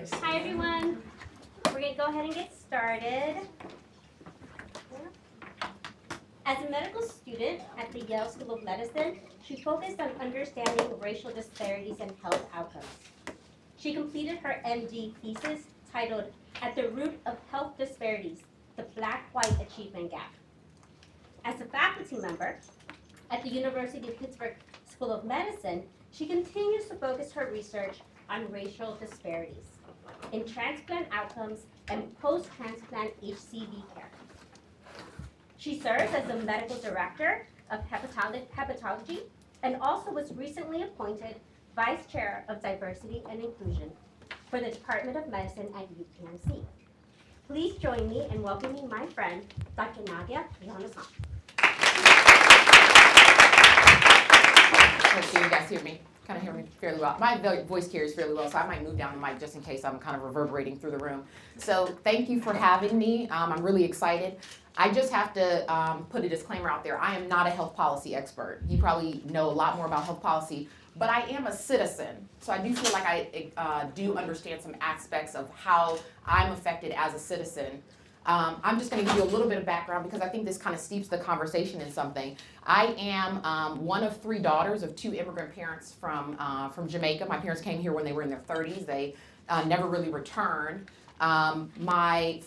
Hi, everyone. We're going to go ahead and get started. As a medical student at the Yale School of Medicine, she focused on understanding racial disparities in health outcomes. She completed her MD thesis titled At the Root of Health Disparities, the Black-White Achievement Gap. As a faculty member at the University of Pittsburgh School of Medicine, she continues to focus her research on racial disparities in transplant outcomes and post-transplant HCV care. She serves as the medical director of hepatology and also was recently appointed vice chair of diversity and inclusion for the Department of Medicine at UPMC. Please join me in welcoming my friend, Dr. Naudia Jonassaint. Let's you guys hear me? Kind of hear me fairly well. My voice carries fairly well, so I might move down the mic just in case I'm kind of reverberating through the room. So thank you for having me. Um, I'm really excited. I just have to um, put a disclaimer out there. I am not a health policy expert. You probably know a lot more about health policy, but I am a citizen. So I do feel like I uh, do understand some aspects of how I'm affected as a citizen. Um, I'm just going to give you a little bit of background because I think this kind of steeps the conversation in something. I am um, one of three daughters of two immigrant parents from uh, from Jamaica. My parents came here when they were in their 30s. They uh, never really returned. Um, my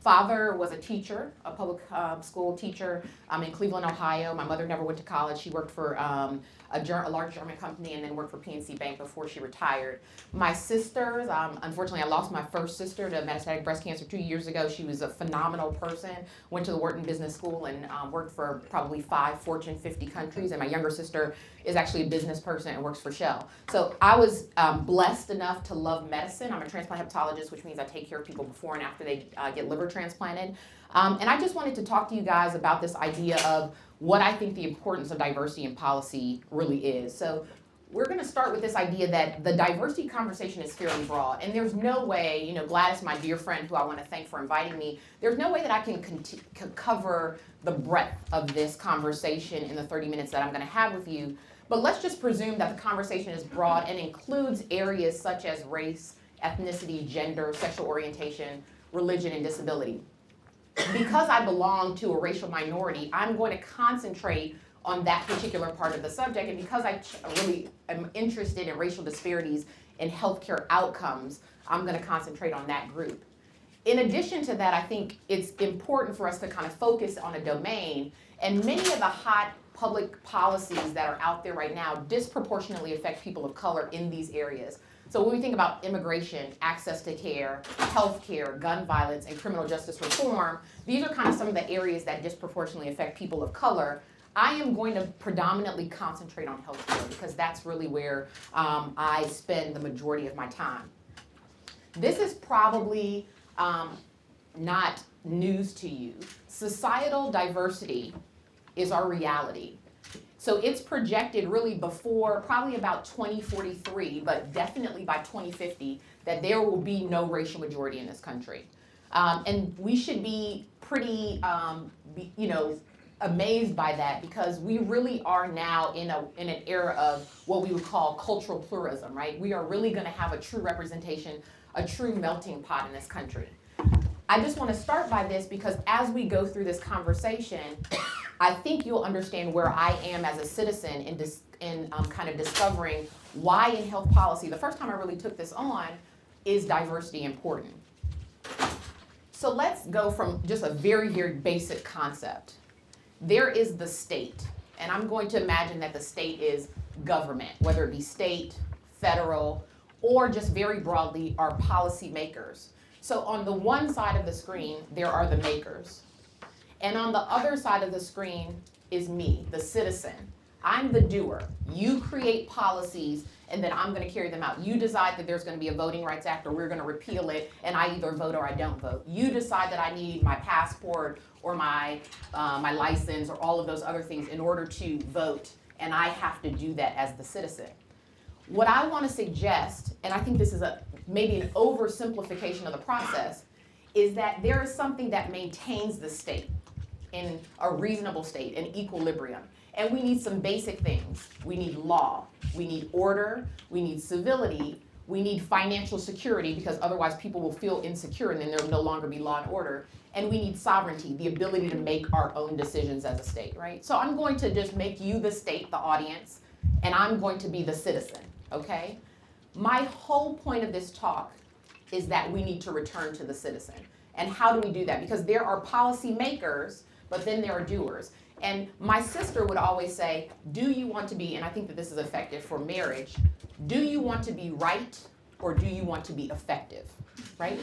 father was a teacher, a public uh, school teacher um, in Cleveland, Ohio. My mother never went to college. She worked for um, a, ger- a large German company and then worked for PNC Bank before she retired. My sisters, um, unfortunately, I lost my first sister to metastatic breast cancer two years ago. She was a phenomenal person, went to the Wharton Business School and um, worked for probably five Fortune 50 countries. And my younger sister is actually a business person and works for Shell. So I was um, blessed enough to love medicine. I'm a transplant hepatologist, which means I take care of people before and after they uh, get liver transplanted. Um, and I just wanted to talk to you guys about this idea of what I think the importance of diversity in policy really is. So we're going to start with this idea that the diversity conversation is fairly broad, and there's no way, you know, Gladys, my dear friend, who I want to thank for inviting me, there's no way that I can cover the breadth of this conversation in the 30 minutes that I'm going to have with you. But let's just presume that the conversation is broad and includes areas such as race, ethnicity, gender, sexual orientation, religion, and disability because I belong to a racial minority, I'm going to concentrate on that particular part of the subject. And because I really am interested in racial disparities in healthcare outcomes, I'm going to concentrate on that group. In addition to that, I think it's important for us to kind of focus on a domain, and many of the hot public policies that are out there right now disproportionately affect people of color in these areas. So when we think about immigration, access to care, health care, gun violence, and criminal justice reform, these are kind of some of the areas that disproportionately affect people of color. I am going to predominantly concentrate on healthcare because that's really where um, I spend the majority of my time. This is probably um, not news to you. Societal diversity is our reality. So it's projected really before probably about 2043, but definitely by 2050, that there will be no racial majority in this country. Um, and we should be pretty, um, be, you know, amazed by that because we really are now in a in an era of what we would call cultural pluralism, right? We are really going to have a true representation, a true melting pot in this country. I just want to start by this because as we go through this conversation, I think you'll understand where I am as a citizen in, dis- in um, kind of discovering why in health policy, the first time I really took this on, is diversity important. So let's go from just a very, very basic concept. There is the state, and I'm going to imagine that the state is government, whether it be state, federal, or just very broadly, our policymakers. So on the one side of the screen, there are the makers. And on the other side of the screen is me, the citizen. I'm the doer. You create policies and then I'm going to carry them out. You decide that there's going to be a Voting Rights Act or we're going to repeal it and I either vote or I don't vote. You decide that I need my passport or my, uh, my license or all of those other things in order to vote and I have to do that as the citizen. What I want to suggest, and I think this is a maybe an oversimplification of the process, is that there is something that maintains the state in a reasonable state, an equilibrium. And we need some basic things. We need law, we need order, we need civility, We need financial security because otherwise people will feel insecure and then there'll no longer be law and order. And we need sovereignty, the ability to make our own decisions as a state, right? So I'm going to just make you the state, the audience, and I'm going to be the citizen, okay? My whole point of this talk is that we need to return to the citizen. And how do we do that? Because there are policy makers, but then there are doers. And my sister would always say, Do you want to be, and I think that this is effective for marriage, do you want to be right or do you want to be effective? Right?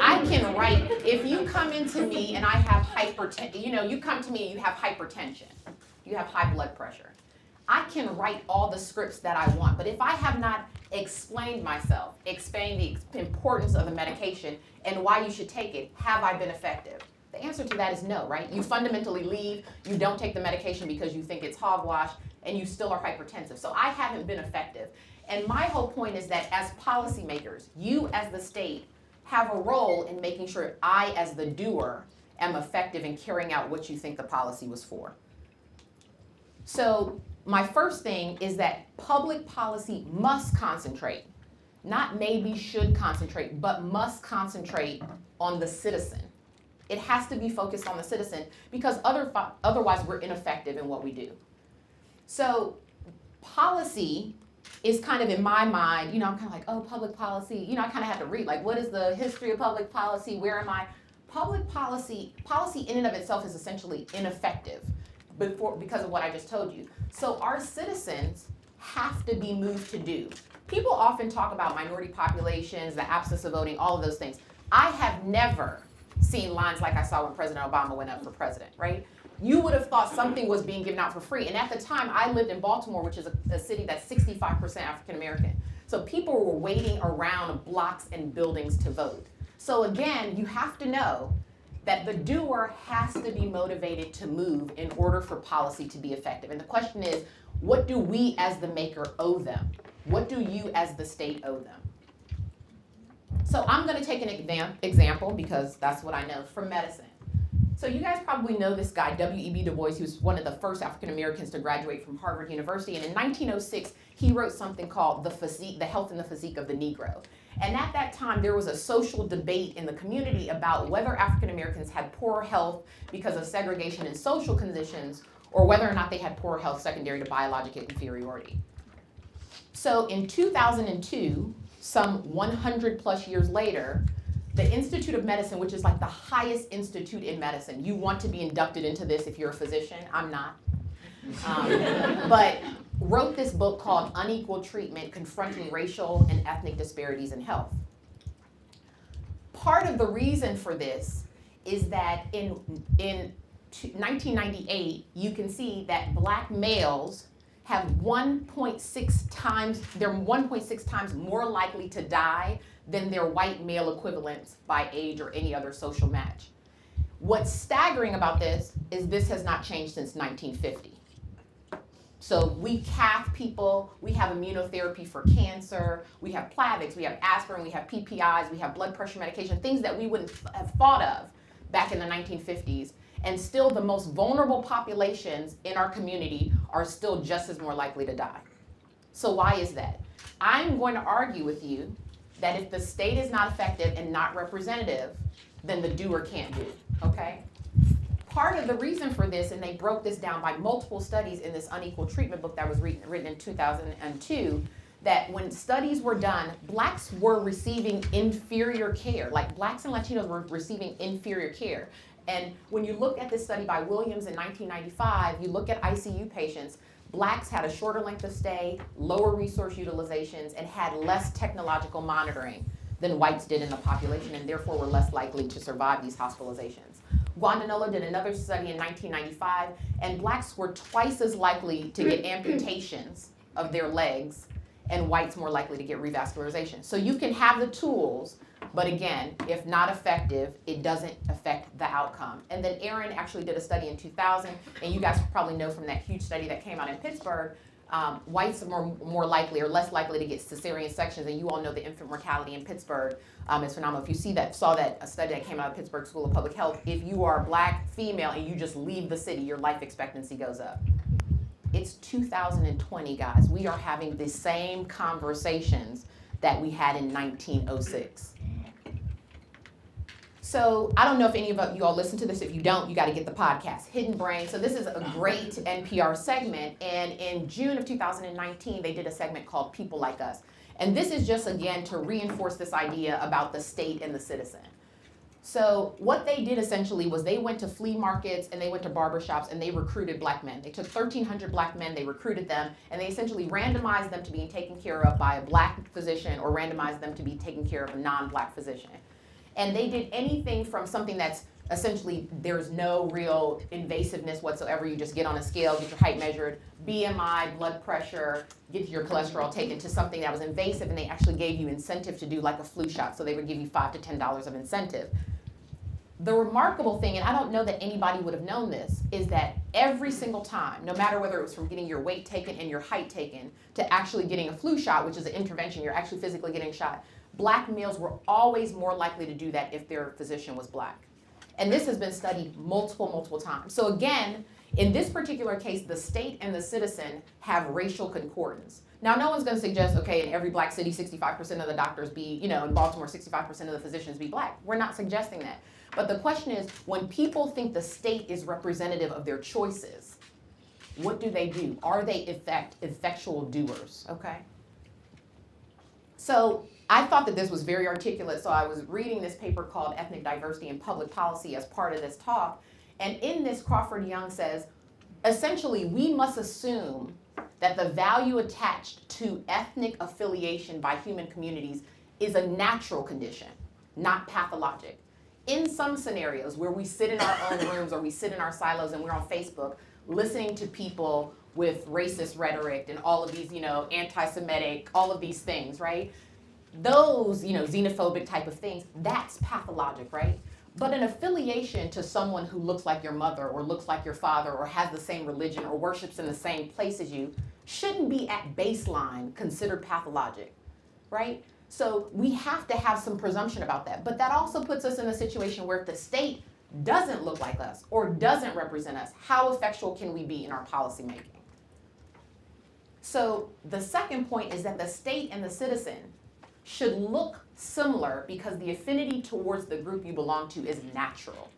I can write, if you come into me and I have hypertension, you know, you come to me, you have hypertension, you have high blood pressure. I can write all the scripts that I want, but if I have not explained myself, explained the importance of the medication and why you should take it, have I been effective? The answer to that is no, right? You fundamentally leave, you don't take the medication because you think it's hogwash, and you still are hypertensive. So I haven't been effective. And my whole point is that as policymakers, you as the state have a role in making sure I, as the doer, am effective in carrying out what you think the policy was for. So my first thing is that public policy must concentrate, not maybe should concentrate, but must concentrate on the citizen. It has to be focused on the citizen because other, otherwise we're ineffective in what we do. So policy is kind of in my mind, you know, I'm kind of like, oh, public policy. You know, I kind of have to read, like, what is the history of public policy? Where am I? Public policy, policy in and of itself is essentially ineffective before, because of what I just told you. So our citizens have to be moved to do. People often talk about minority populations, the absence of voting, all of those things. I have never seen lines like I saw when President Obama went up for president, right? You would have thought something was being given out for free. And at the time, I lived in Baltimore, which is a, a city that's 65% African American. So people were waiting around blocks and buildings to vote. So again, you have to know that the doer has to be motivated to move in order for policy to be effective. And the question is, what do we as the maker owe them? What do you as the state owe them? So I'm going to take an exam- example because that's what I know from medicine. So you guys probably know this guy, W.E.B. Du Bois, who's one of the first African Americans to graduate from Harvard University. And in 1906, he wrote something called the physique, the health and the physique of the Negro. And at that time, there was a social debate in the community about whether African Americans had poor health because of segregation and social conditions, or whether or not they had poor health secondary to biological inferiority. So in 2002, some 100 plus years later, the Institute of Medicine, which is like the highest institute in medicine, you want to be inducted into this if you're a physician. I'm not. Um, but wrote this book called Unequal Treatment Confronting Racial and Ethnic Disparities in Health. Part of the reason for this is that in, in 1998, you can see that black males have 1.6 times, they're 1.6 times more likely to die than their white male equivalents by age or any other social match. What's staggering about this is this has not changed since 1950. So we cath people, we have immunotherapy for cancer, we have Plavix, we have aspirin, we have PPIs, we have blood pressure medication, things that we wouldn't have thought of back in the 1950s. And still the most vulnerable populations in our community are still just as more likely to die. So why is that? I'm going to argue with you that if the state is not effective and not representative, then the doer can't do, okay? Part of the reason for this, and they broke this down by multiple studies in this unequal treatment book that was written in 2002, that when studies were done, blacks were receiving inferior care. Like blacks and Latinos were receiving inferior care. And when you look at this study by Williams in 1995, you look at ICU patients, blacks had a shorter length of stay, lower resource utilizations, and had less technological monitoring than whites did in the population, and therefore were less likely to survive these hospitalizations. Guadagnoli did another study in 1995, and blacks were twice as likely to get amputations of their legs, and whites more likely to get revascularization. So you can have the tools but again, if not effective, it doesn't affect the outcome. And then Aaron actually did a study in 2000, and you guys probably know from that huge study that came out in Pittsburgh, um, whites are more, more likely or less likely to get cesarean sections, and you all know the infant mortality in Pittsburgh um, is phenomenal. If you see that, saw that a study that came out of Pittsburgh School of Public Health, if you are black, female, and you just leave the city, your life expectancy goes up. It's 2020, guys. We are having the same conversations that we had in 1906. So I don't know if any of you all listen to this. If you don't, you got to get the podcast, Hidden Brain. So this is a great NPR segment. And in June of 2019, they did a segment called People Like Us. And this is just again to reinforce this idea about the state and the citizen. So what they did essentially was they went to flea markets and they went to barbershops and they recruited black men. They took 1,300 black men, they recruited them, and they essentially randomized them to being taken care of by a black physician or randomized them to be taken care of a non-black physician. And they did anything from something that's essentially there's no real invasiveness whatsoever. You just get on a scale, get your height measured, BMI, blood pressure, get your cholesterol taken to something that was invasive, and they actually gave you incentive to do like a flu shot. So they would give you five to ten dollars of incentive the remarkable thing, and I don't know that anybody would have known this, is that every single time, no matter whether it was from getting your weight taken and your height taken to actually getting a flu shot, which is an intervention, you're actually physically getting shot, black males were always more likely to do that if their physician was black. And this has been studied multiple, multiple times. So again, in this particular case, the state and the citizen have racial concordance. Now, no one's going to suggest, okay, in every black city, 65% of the doctors be, you know, in Baltimore, 65% of the physicians be black. We're not suggesting that. But the question is when people think the state is representative of their choices, what do they do? Are they effect, effectual doers? Okay. So I thought that this was very articulate, so I was reading this paper called Ethnic Diversity and Public Policy as part of this talk. And in this, Crawford Young says essentially, we must assume that the value attached to ethnic affiliation by human communities is a natural condition, not pathologic in some scenarios where we sit in our own rooms or we sit in our silos and we're on Facebook listening to people with racist rhetoric and all of these, you know, anti-Semitic, all of these things, right? Those, you know, xenophobic type of things, that's pathologic, right? But an affiliation to someone who looks like your mother or looks like your father or has the same religion or worships in the same place as you shouldn't be at baseline considered pathologic, right? So we have to have some presumption about that. But that also puts us in a situation where if the state doesn't look like us or doesn't represent us, how effectual can we be in our policymaking? So the second point is that the state and the citizen should look similar because the affinity towards the group you belong to is natural.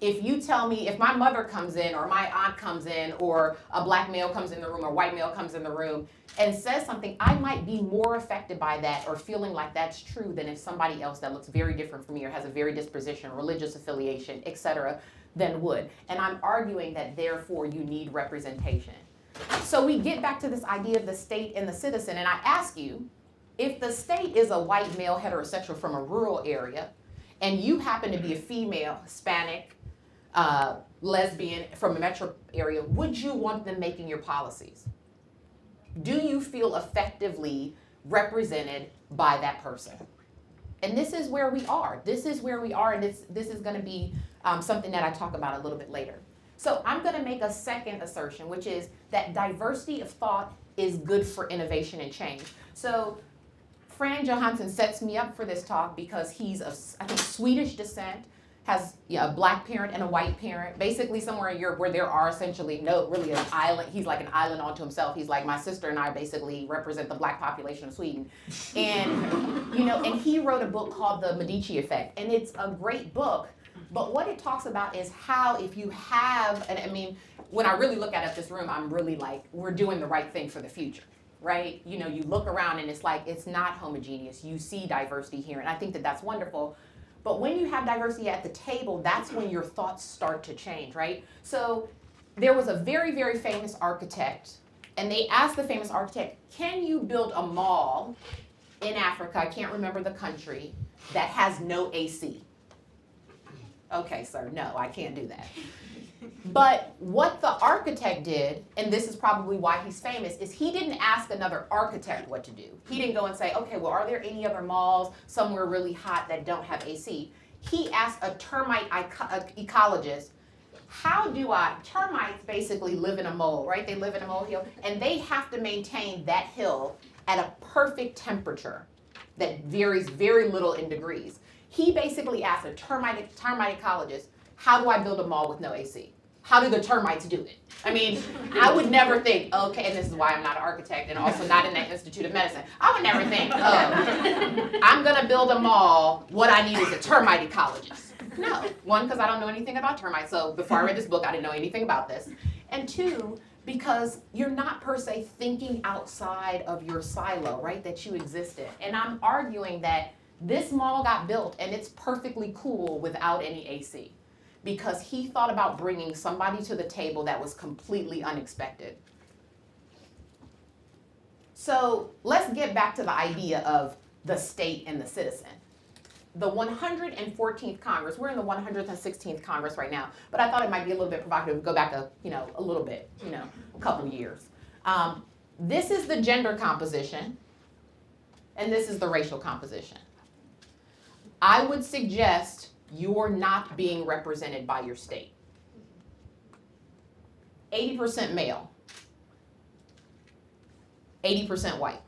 If you tell me, if my mother comes in or my aunt comes in or a black male comes in the room or white male comes in the room and says something, I might be more affected by that or feeling like that's true than if somebody else that looks very different from me or has a very disposition, religious affiliation, etc., than would. And I'm arguing that therefore you need representation. So we get back to this idea of the state and the citizen, and I ask you, if the state is a white male heterosexual from a rural area, and you happen to be a female, Hispanic, uh, lesbian from a metro area, would you want them making your policies? do you feel effectively represented by that person? And this is where we are. This is where we are, and this, this is going to be um, something that I talk about a little bit later. So I'm going to make a second assertion, which is that diversity of thought is good for innovation and change. So Fran Johansson sets me up for this talk because he's of, I think, Swedish descent has yeah, a black parent and a white parent, basically somewhere in Europe where there are essentially no really an island. He's like an island onto himself. He's like my sister and I basically represent the black population of Sweden, and you know, and he wrote a book called The Medici Effect, and it's a great book. But what it talks about is how if you have, and I mean, when I really look at this room, I'm really like we're doing the right thing for the future right? You know, you look around and it's like it's not homogeneous. You see diversity here, and I think that that's wonderful. But when you have diversity at the table, that's when your thoughts start to change, right? So there was a very, very famous architect, and they asked the famous architect, Can you build a mall in Africa, I can't remember the country, that has no AC? Okay, sir, no, I can't do that. But what the architect did, and this is probably why he's famous, is he didn't ask another architect what to do. He didn't go and say, okay, well, are there any other malls somewhere really hot that don't have AC? He asked a termite ecologist, how do I, termites basically live in a mole, right? They live in a molehill, and they have to maintain that hill at a perfect temperature that varies very little in degrees. He basically asked a termite, termite ecologist, how do I build a mall with no AC? how do the termites do it? I mean, I would never think, okay, and this is why I'm not an architect and also not in that Institute of Medicine. I would never think, oh, I'm gonna build a mall, what I need is a termite ecologist. No, one, because I don't know anything about termites, so before I read this book, I didn't know anything about this. And two, because you're not per se thinking outside of your silo, right, that you exist in. And I'm arguing that this mall got built and it's perfectly cool without any AC because he thought about bringing somebody to the table that was completely unexpected. So let's get back to the idea of the state and the citizen. The 114th Congress, we're in the 116th Congress right now, but I thought it might be a little bit provocative to go back a, you know, a little bit, you know, a couple years. Um, this is the gender composition, and this is the racial composition. I would suggest you're not being represented by your state. 80% male, 80% white.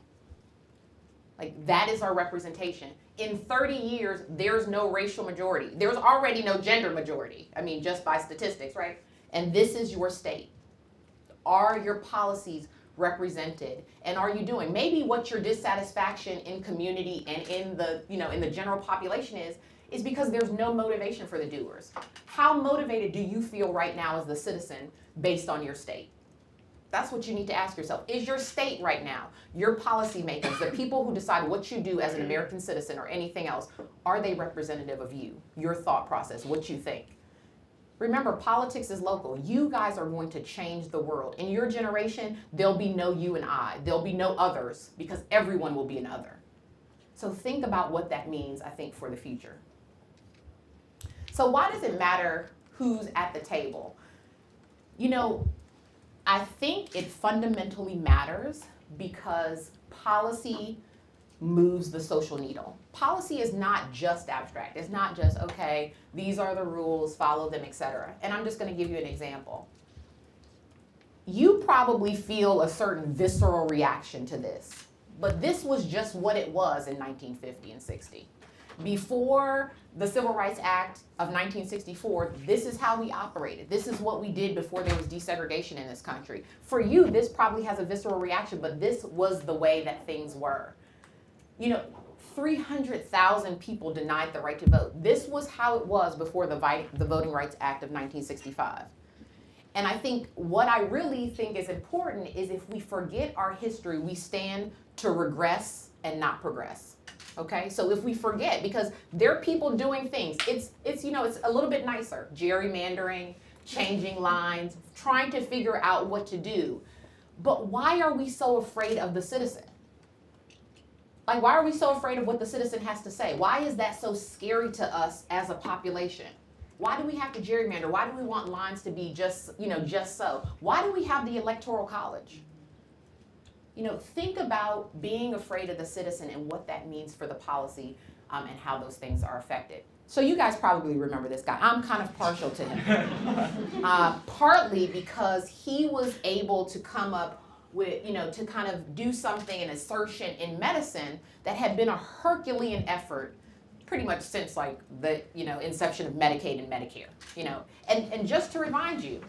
Like that is our representation. In 30 years, there's no racial majority. There's already no gender majority. I mean, just by statistics, right? And this is your state. Are your policies represented? And are you doing? Maybe what your dissatisfaction in community and in the, you know, in the general population is is because there's no motivation for the doers. How motivated do you feel right now as the citizen based on your state? That's what you need to ask yourself. Is your state right now, your policymakers, the people who decide what you do as an American citizen or anything else, are they representative of you, your thought process, what you think? Remember, politics is local. You guys are going to change the world. In your generation, there'll be no you and I. There'll be no others because everyone will be an other. So think about what that means, I think, for the future. So why does it matter who's at the table? You know, I think it fundamentally matters because policy moves the social needle. Policy is not just abstract. It's not just, okay, these are the rules, follow them, etc. And I'm just going to give you an example. You probably feel a certain visceral reaction to this, but this was just what it was in 1950 and 60. Before the Civil Rights Act of 1964, mm-hmm. this is how we operated. This is what we did before there was desegregation in this country. For you, this probably has a visceral reaction, but this was the way that things were. You know, 300,000 people denied the right to vote. This was how it was before the, the Voting Rights Act of 1965. And I think what I really think is important is if we forget our history, we stand to regress and not progress. Okay, so if we forget, because there are people doing things, it's it's you know it's a little bit nicer, gerrymandering, changing lines, trying to figure out what to do. But why are we so afraid of the citizen? Like, why are we so afraid of what the citizen has to say? Why is that so scary to us as a population? Why do we have to gerrymander? Why do we want lines to be just, you know, just so? Why do we have the electoral college? You know, think about being afraid of the citizen and what that means for the policy um, and how those things are affected. So you guys probably remember this guy. I'm kind of partial to him. uh, partly because he was able to come up with, you know, to kind of do something, an assertion in medicine that had been a Herculean effort pretty much since like the, you know, inception of Medicaid and Medicare, you know. And, and just to remind you,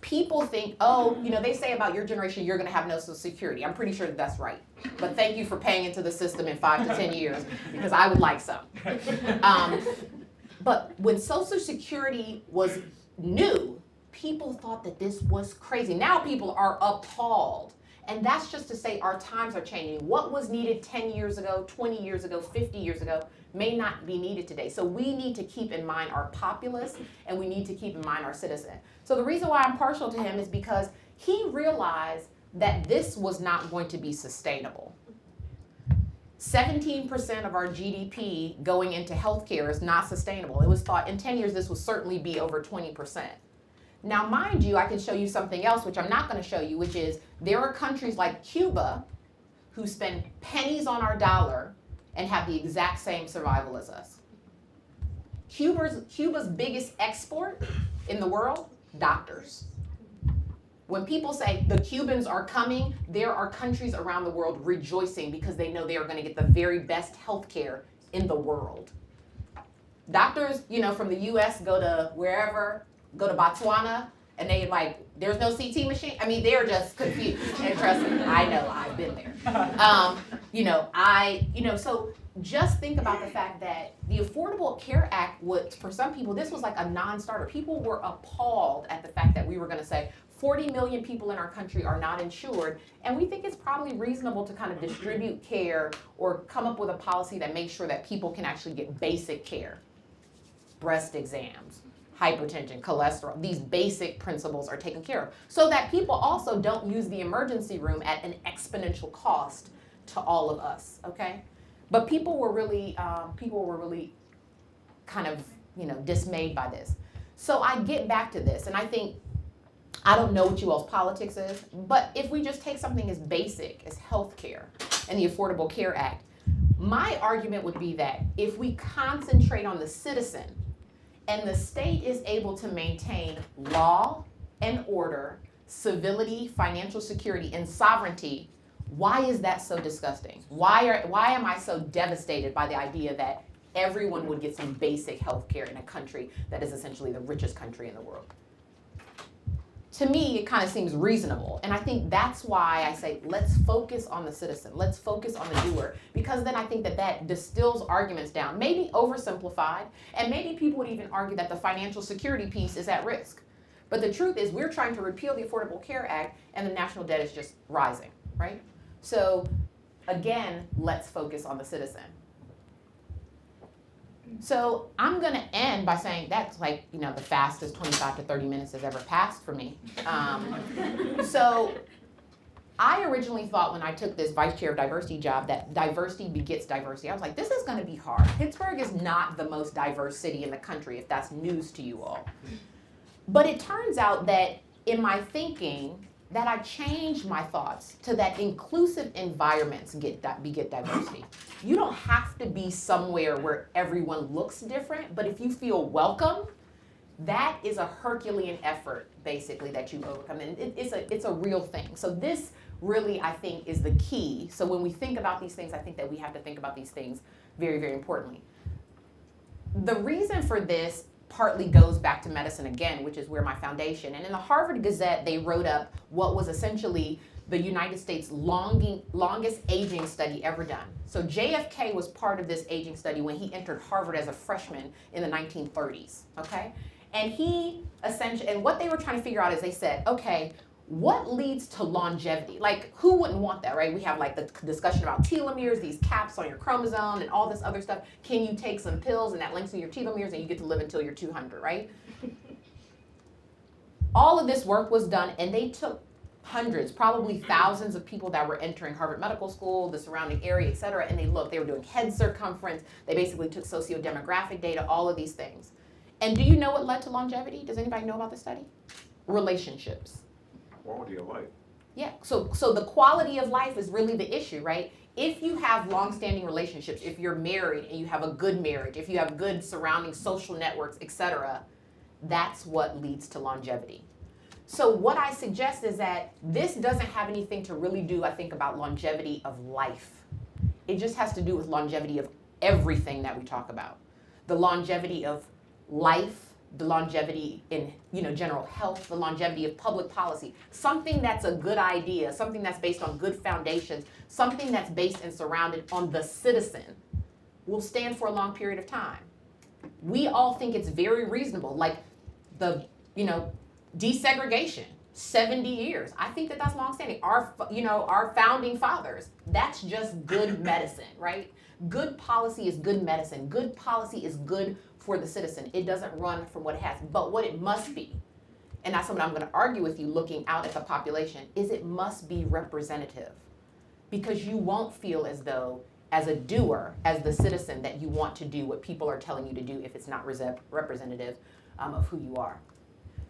people think, oh, you know, they say about your generation, you're going to have no social security. I'm pretty sure that that's right. But thank you for paying into the system in five to 10 years because I would like some. Um, but when social security was new, people thought that this was crazy. Now people are appalled. And that's just to say our times are changing. What was needed 10 years ago, 20 years ago, 50 years ago may not be needed today. So we need to keep in mind our populace and we need to keep in mind our citizen. So the reason why I'm partial to him is because he realized that this was not going to be sustainable. 17% of our GDP going into healthcare is not sustainable. It was thought in 10 years this would certainly be over 20%. Now, mind you, I can show you something else, which I'm not going to show you, which is there are countries like Cuba who spend pennies on our dollar and have the exact same survival as us. Cuba's, Cuba's biggest export in the world, doctors. When people say the Cubans are coming, there are countries around the world rejoicing because they know they are going to get the very best health care in the world. Doctors, you know, from the US go to wherever, go to Botswana, and they like, there's no CT machine. I mean, they're just confused. And trust me, I know, I've been there. Um, you know, I, you know, so just think about the fact that the Affordable Care Act would, for some people, this was like a non-starter. People were appalled at the fact that we were going to say 40 million people in our country are not insured, and we think it's probably reasonable to kind of distribute care or come up with a policy that makes sure that people can actually get basic care, breast exams, hypertension, cholesterol, these basic principles are taken care of. So that people also don't use the emergency room at an exponential cost to all of us, okay? But people were really, um, people were really kind of, you know, dismayed by this. So I get back to this, and I think, I don't know what you all's politics is, but if we just take something as basic as health care and the Affordable Care Act, my argument would be that if we concentrate on the citizen and the state is able to maintain law and order, civility, financial security, and sovereignty, why is that so disgusting? Why, are, why am I so devastated by the idea that everyone would get some basic health care in a country that is essentially the richest country in the world? To me, it kind of seems reasonable. And I think that's why I say, let's focus on the citizen. Let's focus on the doer. Because then I think that that distills arguments down, maybe oversimplified. And maybe people would even argue that the financial security piece is at risk. But the truth is, we're trying to repeal the Affordable Care Act, and the national debt is just rising, right? So, again, let's focus on the citizen. So I'm gonna end by saying that's like you know the fastest 25 to 30 minutes has ever passed for me. Um, so I originally thought when I took this vice chair of diversity job that diversity begets diversity. I was like, this is gonna be hard. Pittsburgh is not the most diverse city in the country, if that's news to you all. But it turns out that in my thinking, that I change my thoughts to that inclusive environments get that beget diversity. You don't have to be somewhere where everyone looks different, but if you feel welcome, that is a Herculean effort, basically, that you overcome. And it, it's a it's a real thing. So this really, I think, is the key. So when we think about these things, I think that we have to think about these things very, very importantly. The reason for this partly goes back to medicine again, which is where my foundation. And in the Harvard Gazette, they wrote up what was essentially the United States longing, longest aging study ever done. So JFK was part of this aging study when he entered Harvard as a freshman in the 1930s, okay? And he essentially, and what they were trying to figure out is they said, okay, what leads to longevity? Like, who wouldn't want that, right? We have like the discussion about telomeres, these caps on your chromosome, and all this other stuff. Can you take some pills and that links to your telomeres and you get to live until you're 200, right? all of this work was done, and they took hundreds, probably thousands of people that were entering Harvard Medical School, the surrounding area, et cetera, and they looked, they were doing head circumference, they basically took socio-demographic data, all of these things. And do you know what led to longevity? Does anybody know about the study? Relationships quality of life. Yeah, so so the quality of life is really the issue, right? If you have long-standing relationships, if you're married and you have a good marriage, if you have good surrounding social networks, etc., that's what leads to longevity. So what I suggest is that this doesn't have anything to really do, I think, about longevity of life. It just has to do with longevity of everything that we talk about. The longevity of life, the longevity in you know general health, the longevity of public policy, something that's a good idea, something that's based on good foundations, something that's based and surrounded on the citizen will stand for a long period of time. We all think it's very reasonable, like the you know desegregation, 70 years. I think that that's longstanding. Our you know our founding fathers, that's just good medicine, right? Good policy is good medicine. Good policy is good for the citizen. It doesn't run from what it has. But what it must be, and that's something I'm going to argue with you looking out at the population, is it must be representative. Because you won't feel as though, as a doer, as the citizen, that you want to do what people are telling you to do if it's not representative um, of who you are.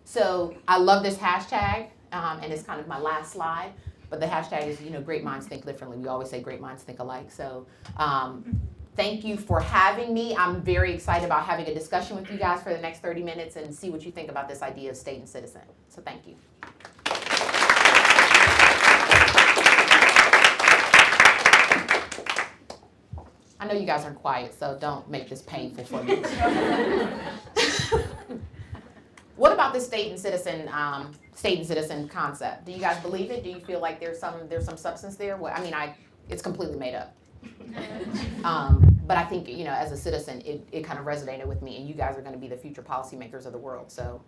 So I love this hashtag, um, and it's kind of my last slide. But the hashtag is, you know, great minds think differently. We always say great minds think alike. So um, thank you for having me. I'm very excited about having a discussion with you guys for the next 30 minutes and see what you think about this idea of state and citizen. So thank you. I know you guys are quiet, so don't make this painful for me. What about the state and citizen, um, state and citizen concept? Do you guys believe it? Do you feel like there's some, there's some substance there? Well, I mean, I, it's completely made up. Um, but I think, you know, as a citizen, it, it kind of resonated with me, and you guys are gonna be the future policymakers of the world, so.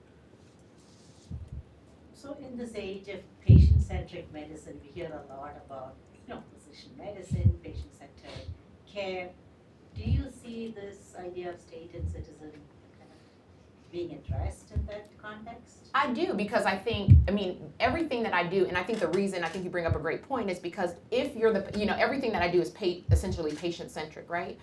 So in this age of patient-centric medicine, we hear a lot about, you know, physician medicine, patient-centered care. Do you see this idea of state and citizen being addressed in that context? I do because I think, I mean, everything that I do, and I think the reason I think you bring up a great point is because if you're the, you know, everything that I do is pa- essentially patient centric, right?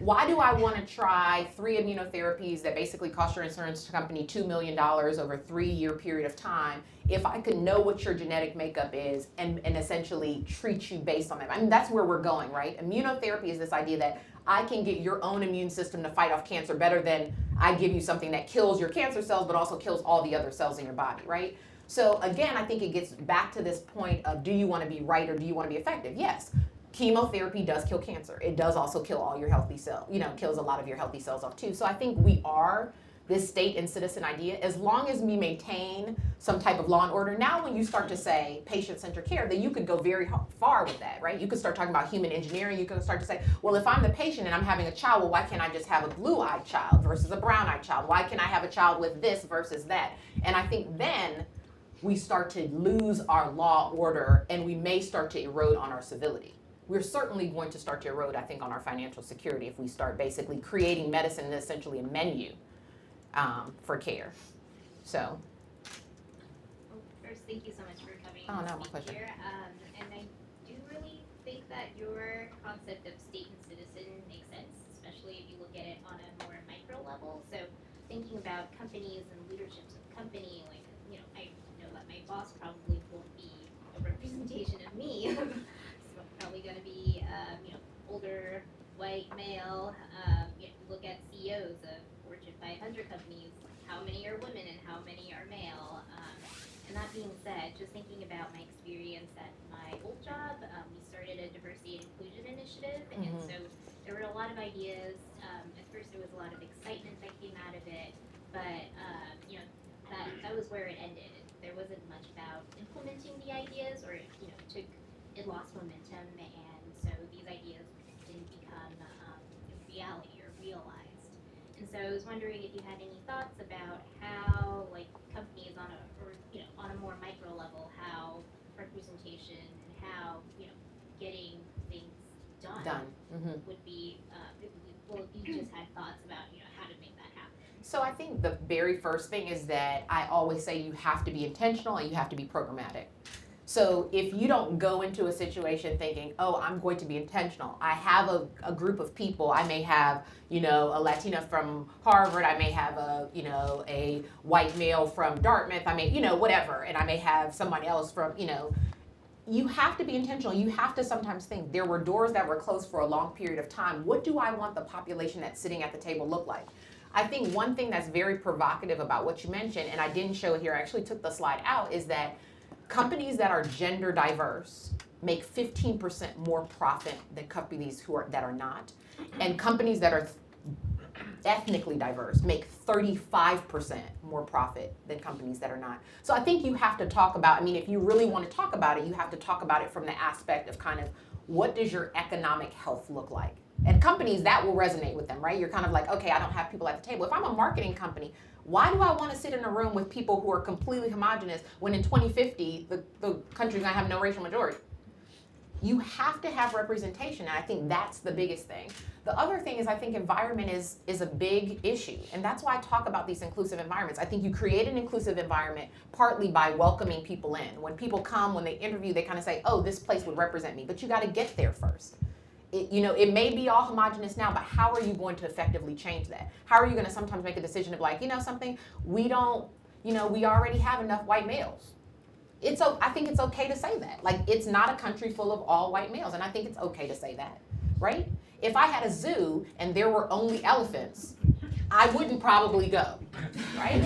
Why do I want to try three immunotherapies that basically cost your insurance company $2 million over a three year period of time if I could know what your genetic makeup is and, and essentially treat you based on that? I mean, that's where we're going, right? Immunotherapy is this idea that I can get your own immune system to fight off cancer better than I give you something that kills your cancer cells but also kills all the other cells in your body, right? So again, I think it gets back to this point of do you want to be right or do you want to be effective? Yes. Chemotherapy does kill cancer. It does also kill all your healthy cells, you know, kills a lot of your healthy cells off too. So I think we are this state and citizen idea as long as we maintain some type of law and order. Now, when you start to say patient centered care, then you could go very far with that, right? You could start talking about human engineering. You could start to say, well, if I'm the patient and I'm having a child, well, why can't I just have a blue eyed child versus a brown eyed child? Why can't I have a child with this versus that? And I think then we start to lose our law order and we may start to erode on our civility we're certainly going to start to erode, I think, on our financial security if we start basically creating medicine essentially a menu um, for care. So. Well, first, thank you so much for coming Oh, to no, my pleasure. here. Um, and I do really think that your concept of state and citizen makes sense, especially if you look at it on a more micro level. So thinking about companies and leaderships of company, like, you know, I know that my boss probably won't be a representation of me. so probably gonna be, um, you know, older, white male. Um, you know, look at CEOs of Fortune 500 companies. How many are women and how many are male? Um, and that being said, just thinking about my experience at my old job, um, we started a diversity and inclusion initiative, and Mhm. so there were a lot of ideas. Um, at first, there was a lot of excitement that came out of it, but um, you know that that was where it ended. There wasn't much about implementing the ideas, or you know, took it lost momentum, and so these ideas didn't become um, reality. And so I was wondering if you had any thoughts about how, like, companies on a, or, you know, on a more micro level, how representation and how, you know, getting things done, Done. hmm would be, uh, well, if you just had thoughts about, you know, how to make that happen. So I think the very first thing is that I always say you have to be intentional and you have to be programmatic. So if you don't go into a situation thinking, oh, I'm going to be intentional, I have a, a group of people. I may have, you know, a Latina from Harvard. I may have a, you know, a white male from Dartmouth. I may, you know, whatever. And I may have somebody else from, you know, you have to be intentional. You have to sometimes think there were doors that were closed for a long period of time. What do I want the population that's sitting at the table look like? I think one thing that's very provocative about what you mentioned, and I didn't show it here, I actually took the slide out, is that companies that are gender diverse make 15% more profit than companies who are that are not. And companies that are ethnically diverse make 35% more profit than companies that are not. So I think you have to talk about, I mean, if you really want to talk about it, you have to talk about it from the aspect of kind of what does your economic health look like? And companies, that will resonate with them, right? You're kind of like, okay, I don't have people at the table. If I'm a marketing company, why do I want to sit in a room with people who are completely homogenous when in 2050 the, the country's gonna have no racial majority? You have to have representation, and I think that's the biggest thing. The other thing is I think environment is is a big issue, and that's why I talk about these inclusive environments. I think you create an inclusive environment partly by welcoming people in. When people come, when they interview, they kind of say, "Oh, this place would represent me," but you got to get there first. It, you know, it may be all homogenous now, but how are you going to effectively change that? How are you going to sometimes make a decision of like, you know, something we don't, you know, we already have enough white males it's I think it's okay to say that. Like it's not a country full of all white males, and I think it's okay to say that, right? If I had a zoo and there were only elephants, I wouldn't probably go, right?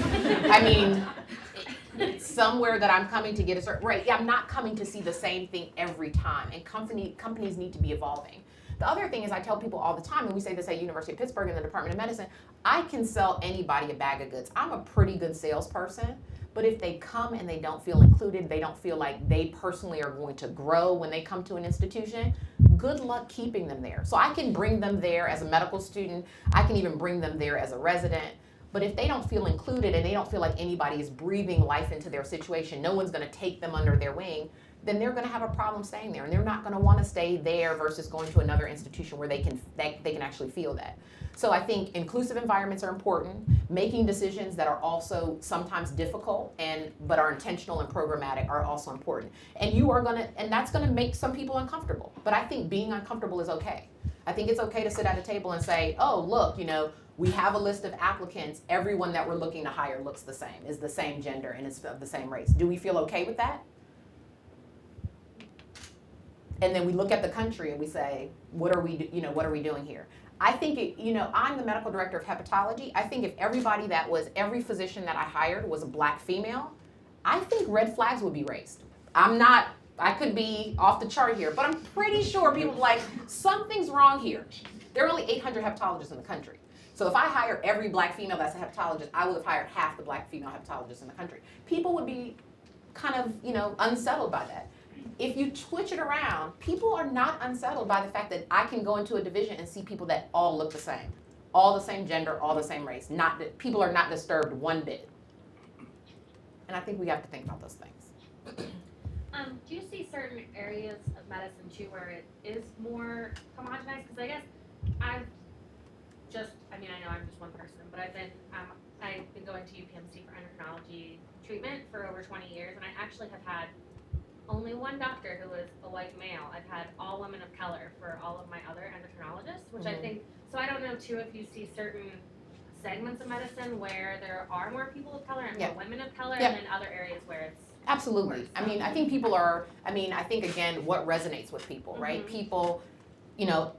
I mean, somewhere that I'm coming to get a certain right. Yeah, I'm not coming to see the same thing every time, and company companies need to be evolving. The other thing is I tell people all the time, and we say this at University of Pittsburgh in the Department of Medicine, I can sell anybody a bag of goods. I'm a pretty good salesperson. But if they come and they don't feel included, they don't feel like they personally are going to grow when they come to an institution, good luck keeping them there. So I can bring them there as a medical student, I can even bring them there as a resident. But if they don't feel included and they don't feel like anybody is breathing life into their situation, no one's gonna take them under their wing, then they're gonna have a problem staying there and they're not gonna wanna stay there versus going to another institution where they can, they, they can actually feel that. So I think inclusive environments are important, making decisions that are also sometimes difficult and but are intentional and programmatic are also important. And you are gonna and that's gonna make some people uncomfortable. But I think being uncomfortable is okay. I think it's okay to sit at a table and say, oh, look, you know, we have a list of applicants. Everyone that we're looking to hire looks the same, is the same gender, and is of the same race. Do we feel okay with that? And then we look at the country and we say, what are we, you know, what are we doing here? I think it, you know, I'm the medical director of hepatology. I think if everybody that was, every physician that I hired was a black female, I think red flags would be raised. I'm not, I could be off the chart here, but I'm pretty sure people like, something's wrong here. There are only 800 hepatologists in the country. So if I hire every black female that's a hepatologist, I would have hired half the black female hepatologists in the country. People would be kind of, you know, unsettled by that. If you twitch it around, people are not unsettled by the fact that I can go into a division and see people that all look the same, all the same gender, all the same race. Not that people are not disturbed one bit. And I think we have to think about those things. Um, do you see certain areas of medicine too where it is more homogenized? Because I guess I've just, I mean, I know I'm just one person, but I've been, um, I've been going to UPMC for endocrinology treatment for over 20 years, and I actually have had only one doctor who was a white male. I've had all women of color for all of my other endocrinologists, which I Mhm. think, so I don't know too if you see certain segments of medicine where there are more people of color and Yeah. more women of color, Yeah. and then other areas where it's Absolutely. I mean, I think people are, I mean, I think again, what resonates with people, right? Mhm. People, you know,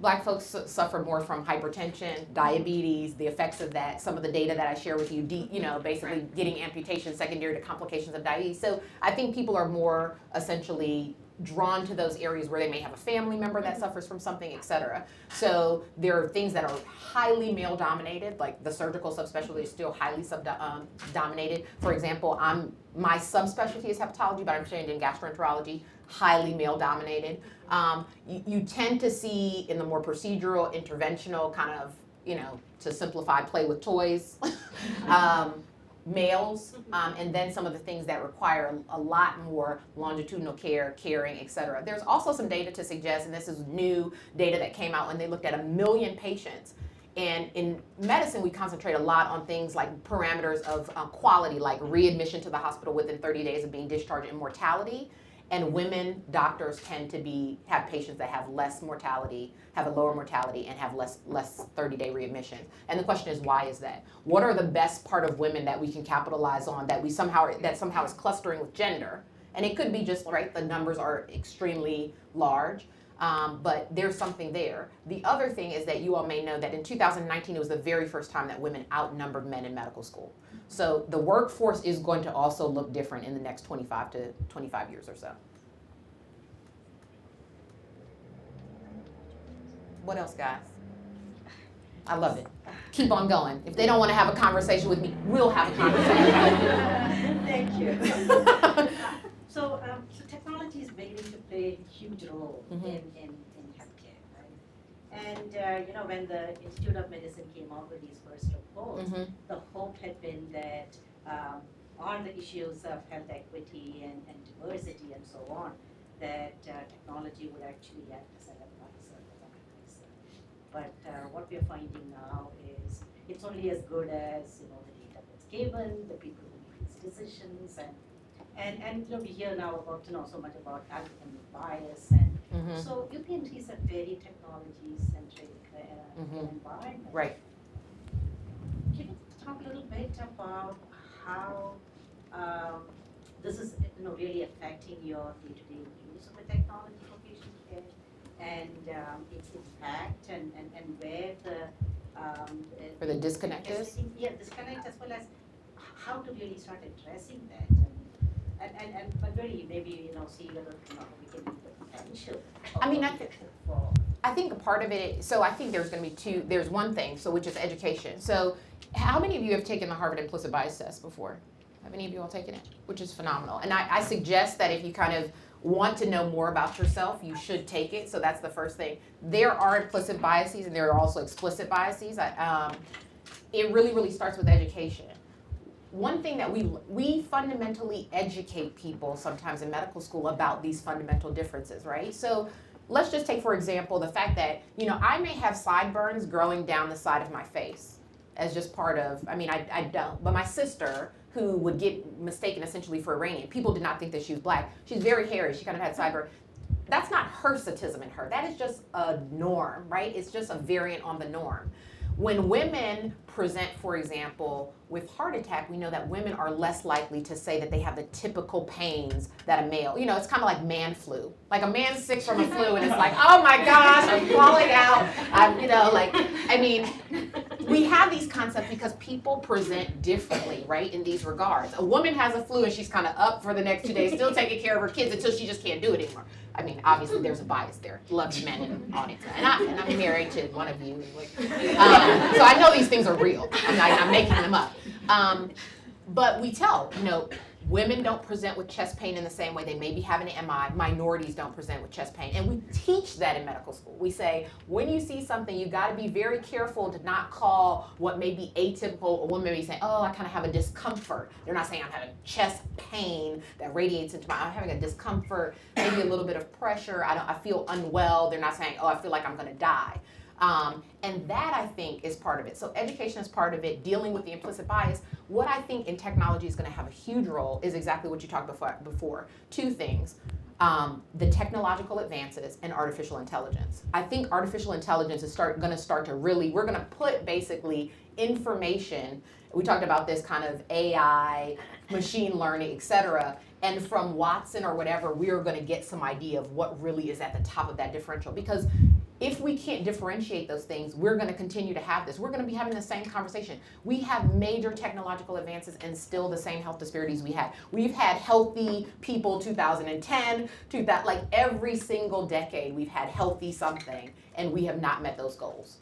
black folks suffer more from hypertension, diabetes, the effects of that, some of the data that I share with you, you know, basically getting amputation secondary to complications of diabetes. So I think people are more essentially drawn to those areas where they may have a family member that mm-hmm. suffers from something, et cetera. So there are things that are highly male dominated, like the surgical subspecialty is mm-hmm. still highly sub uh, um, dominated. For example, I'm my subspecialty is hepatology, but I'm trained in gastroenterology, highly male dominated. Um, you, you tend to see in the more procedural, interventional kind of, you know, to simplify, play with toys. um, males, um, and then some of the things that require a lot more longitudinal care, caring, et cetera. There's also some data to suggest, and this is new data that came out when they looked at a million patients. And in medicine, we concentrate a lot on things like parameters of uh, quality, like readmission to the hospital within 30 days of being discharged, and mortality. And women doctors tend to be have patients that have less mortality, have a lower mortality, and have less less 30 day readmission. And the question is, why is that? What are the best part of women that we can capitalize on that we somehow that somehow is clustering with gender? And it could be just right. The numbers are extremely large. Um, but there's something there. The other thing is that you all may know that in 2019 it was the very first time that women outnumbered men in medical school. So the workforce is going to also look different in the next 25 to 25 years or so. What else, guys? I love it. Keep on going. If they don't want to have a conversation with me, we'll have a conversation. Thank you. So, um, so technology is beginning to play a huge role Mhm. in, in, in healthcare, right? And, uh, you know, when the Institute of Medicine came out with these first reports, Mhm. the hope had been that um, on the issues of health equity and, and diversity and so on, that uh, technology would actually act as an advisor, as an advisor. But uh, what we're finding now is it's only as good as, you know, the data that's given, the people who make these decisions and, and, and, you know, we hear now about, you know, so much about algorithmic bias and Mhm. so UPMC is a very technology-centric uh, Mhm. environment. Right. Can you talk a little bit about how um, this is, you know, really affecting your day-to-day use of the technology for patient care and um, its impact and, and, and where the um, Where the disconnect is? Yeah, disconnect as well as how to really start addressing that and, and, and, but really maybe, you know, see whether, you know, we can potential. I mean, I of thi- For I think a part of it, so I think there's gonna be two, there's one thing, so which is education. So how many of you have taken the Harvard implicit bias test before? Have any of you all taken it? Which is phenomenal. And I, I suggest that if you kind of want to know more about yourself, you should take it. So that's the first thing. There are implicit biases and there are also explicit biases. I, um, it really, really starts with education. One thing that we we fundamentally educate people sometimes in medical school about these fundamental differences, right? So let's just take for example the fact that you know I may have sideburns growing down the side of my face as just part of. I mean, I, I don't, but my sister who would get mistaken essentially for Iranian. People did not think that she was black. She's very hairy. She kind of had sideburn. That's not hirsutism in her. That is just a norm, right? It's just a variant on the norm. When women present, for example, with heart attack, we know that women are less likely to say that they have the typical pains that a male. You know, it's kind of like man flu. Like a man's sick from a flu, and it's like, oh my gosh, I'm falling out. I'm, you know, like, I mean, we have these concepts because people present differently, right, in these regards. A woman has a flu and she's kind of up for the next two days, still taking care of her kids until she just can't do it anymore. I mean, obviously there's a bias there. Loves men in audience, and, I, and I'm married to one of you. Um, so I know these things are real. I'm not, I'm making them up. Um, but we tell, you know, Women don't present with chest pain in the same way. They may be having an MI. Minorities don't present with chest pain. And we teach that in medical school. We say, when you see something, you've got to be very careful to not call what may be atypical. A woman may be saying, oh, I kind of have a discomfort. They're not saying I'm having chest pain that radiates into my, I'm having a discomfort, maybe a little bit of pressure. I, don't, I feel unwell. They're not saying, oh, I feel like I'm going to die. Um, and that I think is part of it. So education is part of it, dealing with the implicit bias. What I think in technology is going to have a huge role is exactly what you talked before. before. Two things. Um, the technological advances and artificial intelligence. I think artificial intelligence is start going to start to really. We're going to put basically information. We talked about this kind of AI, machine learning, et cetera. And from Watson or whatever, we are going to get some idea of what really is at the top of that differential. Because if we can't differentiate those things, we're going to continue to have this. We're going to be having the same conversation. We have major technological advances and still the same health disparities we had. We've had healthy people 2010 to that like every single decade we've had healthy something and we have not met those goals.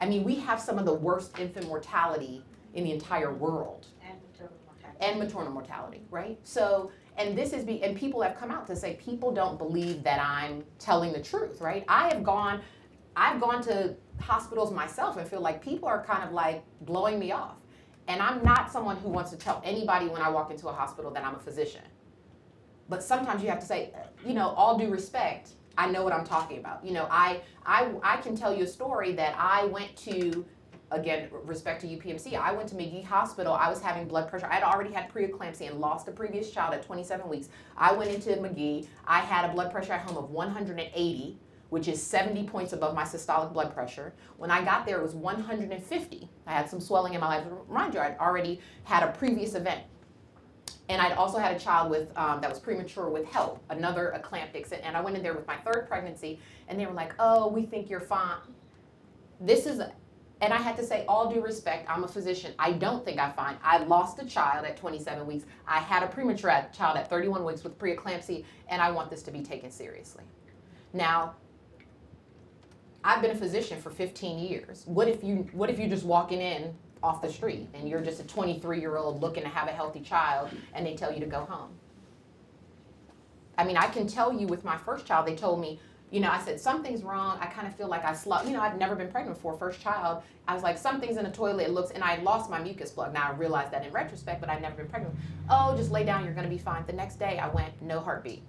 I mean, we have some of the worst infant mortality in the entire world. And maternal mortality. And maternal mortality, right? So and this is be and people have come out to say people don't believe that I'm telling the truth, right? I have gone I've gone to hospitals myself and feel like people are kind of like blowing me off. And I'm not someone who wants to tell anybody when I walk into a hospital that I'm a physician. But sometimes you have to say, you know, all due respect, I know what I'm talking about. You know, I I I can tell you a story that I went to again, respect to UPMC, I went to Magee Hospital. I was having blood pressure. I had already had preeclampsia and lost a previous child at 27 weeks. I went into Magee. I had a blood pressure at home of 180, which is 70 points above my systolic blood pressure. When I got there, it was 150. I had some swelling in my life. Remind you, I'd already had a previous event. And I'd also had a child with um, that was premature with HELLP, another eclamptic. And I went in there with my third pregnancy, and they were like, "Oh, we think you're fine." This is and I had to say, all due respect, I'm a physician. I don't think I find. I lost a child at 27 weeks. I had a premature child at 31 weeks with preeclampsia, and I want this to be taken seriously. Now, I've been a physician for 15 years. What if you what if you're just walking in off the street and you're just a 23 year old looking to have a healthy child and they tell you to go home? I mean, I can tell you with my first child, they told me, you know, I said, something's wrong. I kind of feel like I slept. You know, I'd never been pregnant before, first child. I was like, something's in the toilet. It looks, and I lost my mucus plug. Now I realized that in retrospect, but I'd never been pregnant. Oh, just lay down. You're going to be fine. The next day, I went, no heartbeat.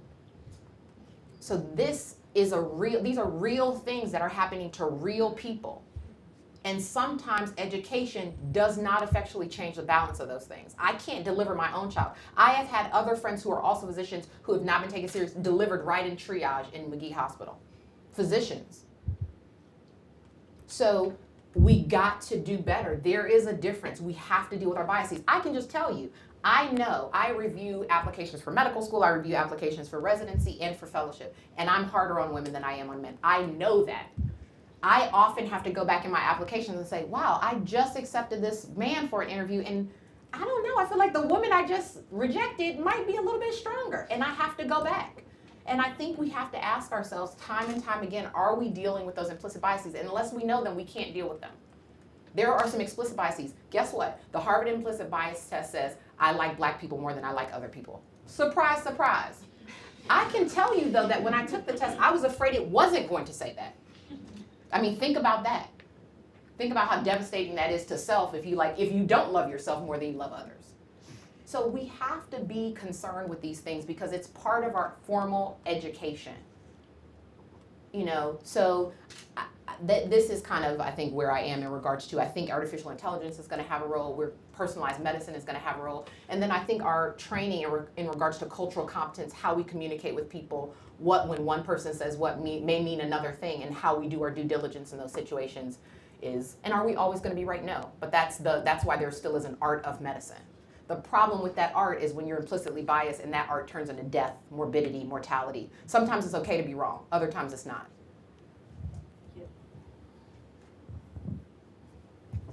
So this is a real, these are real things that are happening to real people. And sometimes education does not effectually change the balance of those things. I can't deliver my own child. I have had other friends who are also physicians who have not been taken serious, delivered right in triage in Magee Hospital. Physicians. So we got to do better. There is a difference. We have to deal with our biases. I can just tell you, I know I review applications for medical school, I review applications for residency and for fellowship, and I'm harder on women than I am on men. I know that. I often have to go back in my applications and say, wow, I just accepted this man for an interview and I don't know, I feel like the woman I just rejected might be a little bit stronger and I have to go back. And I think we have to ask ourselves time and time again, are we dealing with those implicit biases? And unless we know them, we can't deal with them. There are some explicit biases. Guess what? The Harvard implicit bias test says I like black people more than I like other people. Surprise, surprise. I can tell you though that when I took the test, I was afraid it wasn't going to say that. I mean, think about that. Think about how devastating that is to self if you like if you don't love yourself more than you love others. So we have to be concerned with these things because it's part of our formal education. You know, so I, th- this is kind of I think where I am in regards to I think artificial intelligence is going to have a role. Where personalized medicine is going to have a role, and then I think our training in, re- in regards to cultural competence, how we communicate with people, what when one person says what me- may mean another thing, and how we do our due diligence in those situations is. And are we always going to be right? No, but that's the that's why there still is an art of medicine. The problem with that art is when you're implicitly biased and that art turns into death, morbidity, mortality. Sometimes it's okay to be wrong, other times it's not.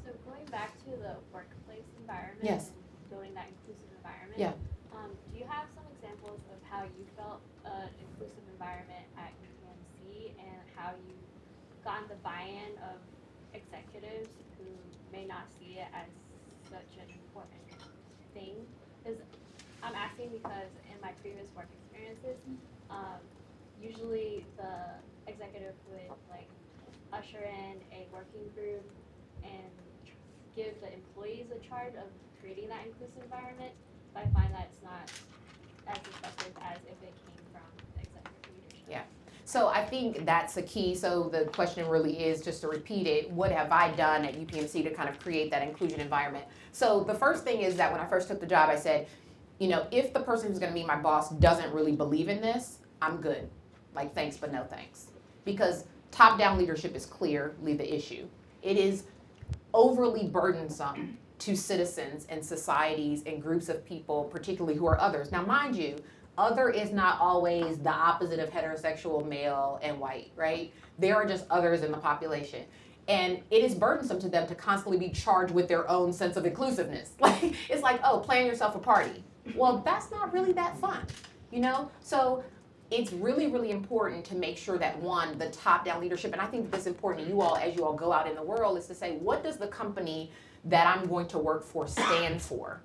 So going back to the workplace environment. Yes. and Building that inclusive environment. Yeah. Um, do you have some examples of how you felt an inclusive environment at UPMC and how you gotten the buy-in of executives who may not see it as such an important thing? Because I'm asking because in my previous work experiences, um, usually the executive would like usher in a working group and give the employees a charge of creating that inclusive environment, but I find that it's not as effective as if it came from the executive leadership. Yeah. So I think that's the key. So the question really is just to repeat it, what have I done at UPMC to kind of create that inclusion environment? So the first thing is that when I first took the job, I said, you know, if the person who's going to be my boss doesn't really believe in this, I'm good. Like thanks but no thanks. Because top-down leadership is clearly the issue. It is overly burdensome to citizens and societies and groups of people, particularly who are others. Now, mind you, other is not always the opposite of heterosexual, male, and white, right? There are just others in the population. And it is burdensome to them to constantly be charged with their own sense of inclusiveness. Like it's like, oh, plan yourself a party. Well, that's not really that fun, you know? So it's really, really important to make sure that one, the top-down leadership, and I think that's important to you all as you all go out in the world, is to say, what does the company that I'm going to work for stand for?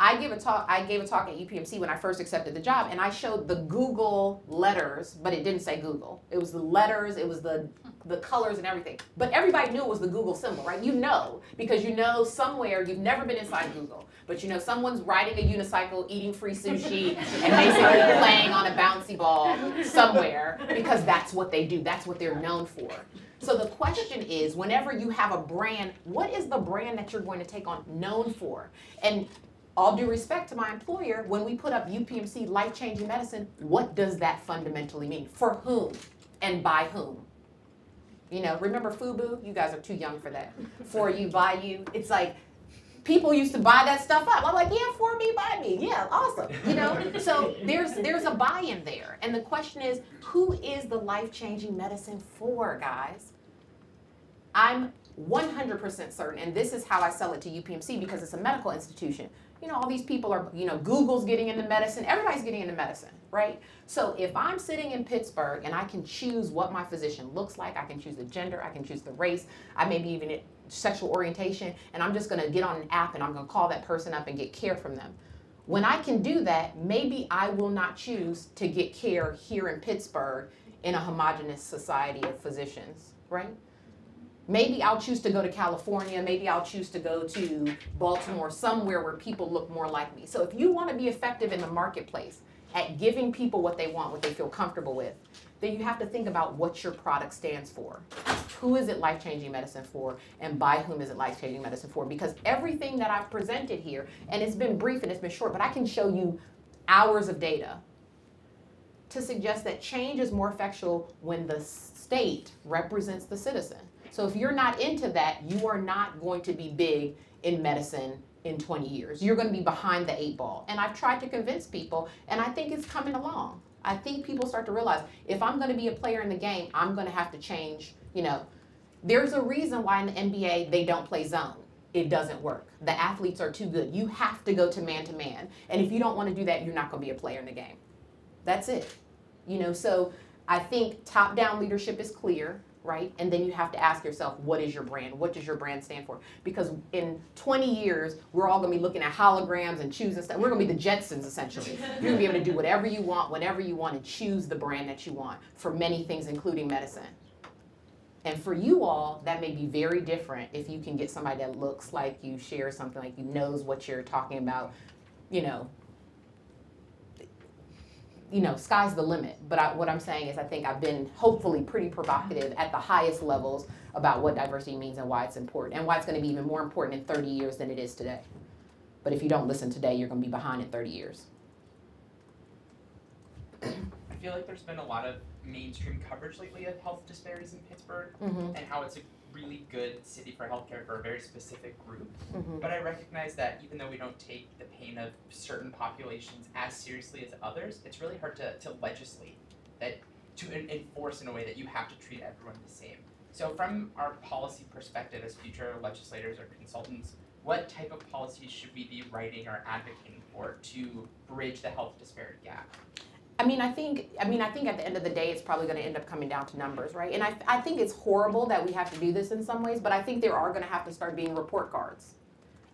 I give a talk. I gave a talk at UPMC when I first accepted the job, and I showed the Google letters, but it didn't say Google. It was the letters, it was the the colors and everything. But everybody knew it was the Google symbol, right? You know because you know somewhere you've never been inside Google, but you know someone's riding a unicycle, eating free sushi, and basically playing on a bouncy ball somewhere because that's what they do. That's what they're known for. So the question is, whenever you have a brand, what is the brand that you're going to take on known for? And all due respect to my employer, when we put up UPMC life changing medicine, what does that fundamentally mean? For whom and by whom? You know, remember FUBU? You guys are too young for that. For you, by you. It's like people used to buy that stuff up. I'm like, yeah, for me, by me. Yeah, awesome. You know? So there's there's a buy-in there. And the question is, who is the life-changing medicine for, guys? I'm 100% certain, and this is how I sell it to UPMC because it's a medical institution. You know, all these people are, you know, Google's getting into medicine, everybody's getting into medicine, right? So if I'm sitting in Pittsburgh and I can choose what my physician looks like, I can choose the gender, I can choose the race, I maybe even sexual orientation, and I'm just gonna get on an app and I'm gonna call that person up and get care from them. When I can do that, maybe I will not choose to get care here in Pittsburgh in a homogenous society of physicians, right? Maybe I'll choose to go to California, maybe I'll choose to go to Baltimore, somewhere where people look more like me. So if you want to be effective in the marketplace at giving people what they want, what they feel comfortable with, then you have to think about what your product stands for. Who is it life changing medicine for, and by whom is it life changing medicine for? Because everything that I've presented here, and it's been brief and it's been short, but I can show you hours of data to suggest that change is more effectual when the state represents the citizen. So if you're not into that, you are not going to be big in medicine in 20 years. You're going to be behind the eight ball. And I've tried to convince people, and I think it's coming along. I think people start to realize if I'm going to be a player in the game, I'm going to have to change. You know, there's a reason why in the NBA they don't play zone. It doesn't work. The athletes are too good. You have to go to man to man. And if you don't want to do that, you're not going to be a player in the game. That's it. You know, so I think top down leadership is clear, right? And then you have to ask yourself, what is your brand? What does your brand stand for? Because in 20 years, we're all gonna be looking at holograms and choosing stuff. We're gonna be the Jetsons essentially. You're gonna be able to do whatever you want, whenever you want, and choose the brand that you want for many things, including medicine. And for you all, that may be very different if you can get somebody that looks like you, shares something like you, knows what you're talking about, you know. You know, sky's the limit. But I, what I'm saying is, I think I've been hopefully pretty provocative at the highest levels about what diversity means and why it's important, and why it's going to be even more important in 30 years than it is today. But if you don't listen today, you're going to be behind in 30 years. I feel like there's been a lot of mainstream coverage lately of health disparities in Pittsburgh Mm-hmm, and how it's a really good city for healthcare for a very specific group. mm-hmm. But I recognize that even though we don't take the pain of certain populations as seriously as others, it's really hard to, to legislate that to en- enforce in a way that you have to treat everyone the same. So from our policy perspective as future legislators or consultants, what type of policies should we be writing or advocating for to bridge the health disparity gap? I mean, I think, I mean, I think at the end of the day, it's probably going to end up coming down to numbers, right? And I, I think it's horrible that we have to do this in some ways, but I think there are going to have to start being report cards.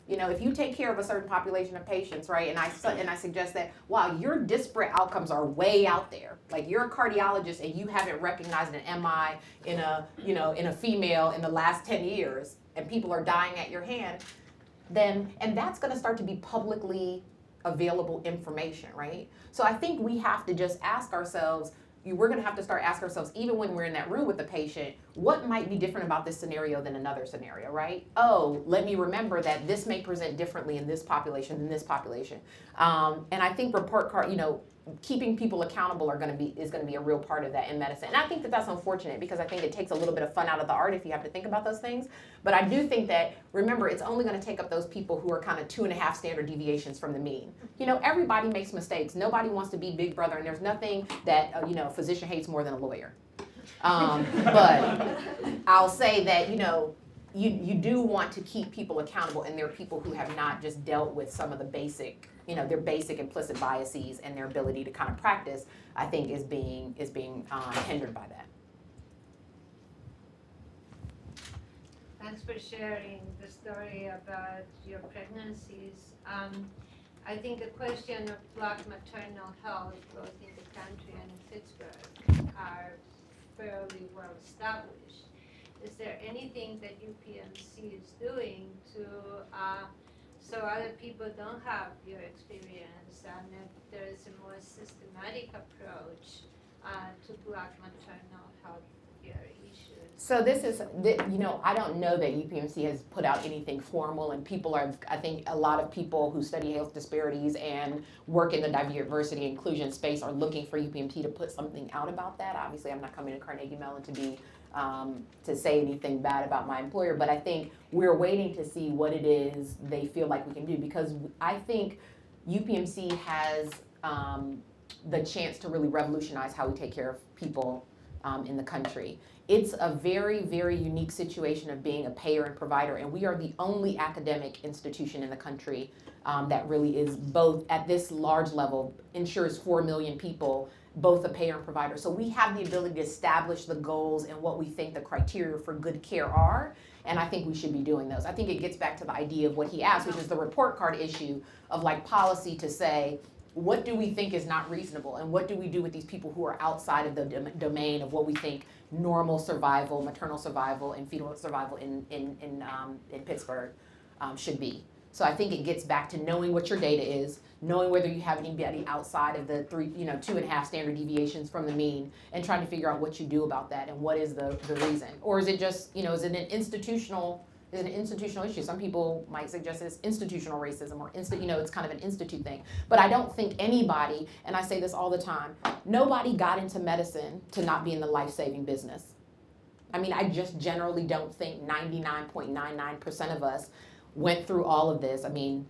You know, if you take care of a certain population of patients, right, and I and I suggest that, wow, your disparate outcomes are way out there. Like you're a cardiologist and you haven't recognized an MI in a, you know, in a female in the last ten years, and people are dying at your hand, then and that's going to start to be publicly available information, right? So I think we have to just ask ourselves, we're gonna have to start asking ourselves, even when we're in that room with the patient, what might be different about this scenario than another scenario, right? Oh, let me remember that this may present differently in this population than this population. Um, and I think report card, you know, keeping people accountable are gonna be, is gonna be a real part of that in medicine. And I think that that's unfortunate because I think it takes a little bit of fun out of the art if you have to think about those things. But I do think that, remember, it's only gonna take up those people who are kind of two and a half standard deviations from the mean. You know, everybody makes mistakes. Nobody wants to be big brother, and there's nothing that, uh, you know, a physician hates more than a lawyer. Um, but I'll say that, you know, you, you do want to keep people accountable, and there are people who have not just dealt with some of the basic, you know, their basic implicit biases and their ability to kind of practice, I think is being, is being um, hindered by that. Thanks for sharing the story about your pregnancies. Um, I think the question of black maternal health, both in the country and in Pittsburgh, are fairly well established. Is there anything that UPMC is doing to, uh, so other people don't have your experience and if there is a more systematic approach uh, to black maternal health issues? So this is, you know, I don't know that UPMC has put out anything formal, and people are, I think a lot of people who study health disparities and work in the diversity inclusion space are looking for UPMC to put something out about that. Obviously, I'm not coming to Carnegie Mellon to be, um, to say anything bad about my employer, but I think we're waiting to see what it is they feel like we can do, because I think UPMC has, um, the chance to really revolutionize how we take care of people um, in the country. It's a very, very unique situation of being a payer and provider, and we are the only academic institution in the country um, that really is both at this large level insures four million people, both a payer and provider. So we have the ability to establish the goals and what we think the criteria for good care are. And I think we should be doing those. I think it gets back to the idea of what he asked, which is the report card issue of like policy to say, what do we think is not reasonable? And what do we do with these people who are outside of the dom- domain of what we think normal survival maternal survival and fetal survival in, in, in, um, in pittsburgh um, should be? So i think it gets back to knowing what your data is knowing whether you have anybody outside of the three you know two and a half standard deviations from the mean and trying to figure out what you do about that and what is the, the reason? Or is it just you know is it an institutional is an institutional issue. Some people might suggest it's institutional racism or insta, you know, it's kind of an institute thing. But I don't think anybody, and I say this all the time, nobody got into medicine to not be in the life-saving business. I mean, I just generally don't think 99.99% of us went through all of this. I mean,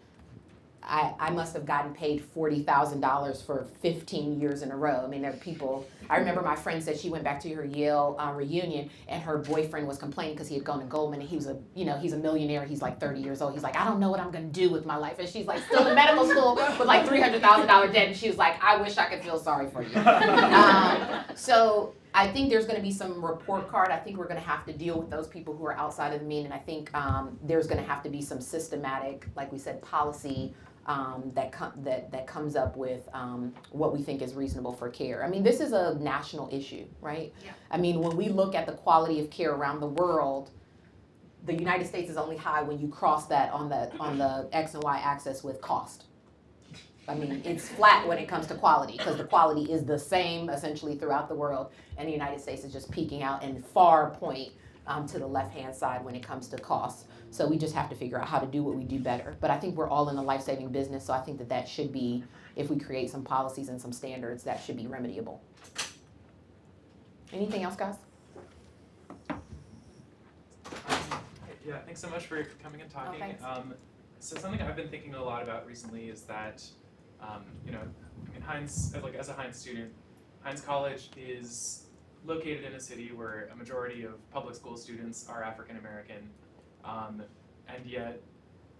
I, I must have gotten paid forty thousand dollars for fifteen years in a row. I mean, there are people. I remember my friend said she went back to her Yale uh, reunion, and her boyfriend was complaining because he had gone to Goldman, and he was a, you know, he's a millionaire. He's like thirty years old. He's like, I don't know what I'm gonna do with my life, and she's like still in medical school with like three hundred thousand dollar debt, and she was like, I wish I could feel sorry for you. Um, so I think there's going to be some report card. I think we're going to have to deal with those people who are outside of the mean, and I think um, there's going to have to be some systematic, like we said, policy um, that com- that that comes up with um, what we think is reasonable for care. I mean, this is a national issue, right? Yeah. I mean, when we look at the quality of care around the world, the United States is only high when you cross that on the on the x and y axis with cost. I mean, it's flat when it comes to quality because the quality is the same essentially throughout the world, and the United States is just peaking out and far point um, to the left hand side when it comes to costs. So we just have to figure out how to do what we do better. But I think we're all in the life saving business, so I think that that should be, if we create some policies and some standards, that should be remediable. Anything else, guys? Yeah, thanks so much for coming and talking. thanks. um, so something I've been thinking a lot about recently is that, um, you know, I mean Heinz, like as a Heinz student, Heinz College is located in a city where a majority of public school students are African American, um, and yet,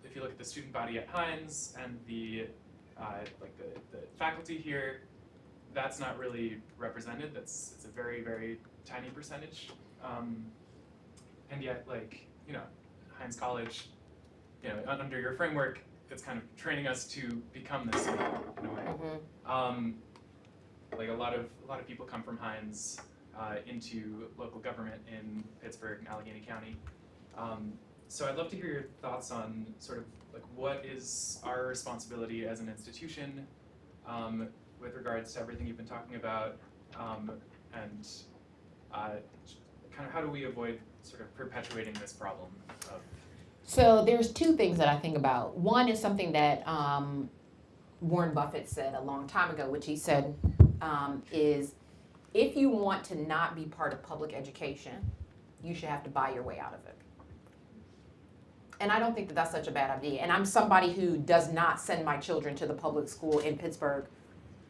if you look at the student body at Heinz and the uh, like the, the faculty here, that's not really represented. That's it's a very very tiny percentage, um, and yet like you know, Heinz College, you know, under your framework, it's kind of training us to become this in a way. Mm-hmm. Um, like a lot of a lot of people come from Heinz uh, into local government in Pittsburgh and Allegheny County. Um, so I'd love to hear your thoughts on sort of like what is our responsibility as an institution um, with regards to everything you've been talking about, um, and uh, kind of how do we avoid sort of perpetuating this problem of So there's two things that I think about. One is something that um, Warren Buffett said a long time ago, which he said um, is if you want to not be part of public education, you should have to buy your way out of it. And I don't think that that's such a bad idea. And I'm somebody who does not send my children to the public school in Pittsburgh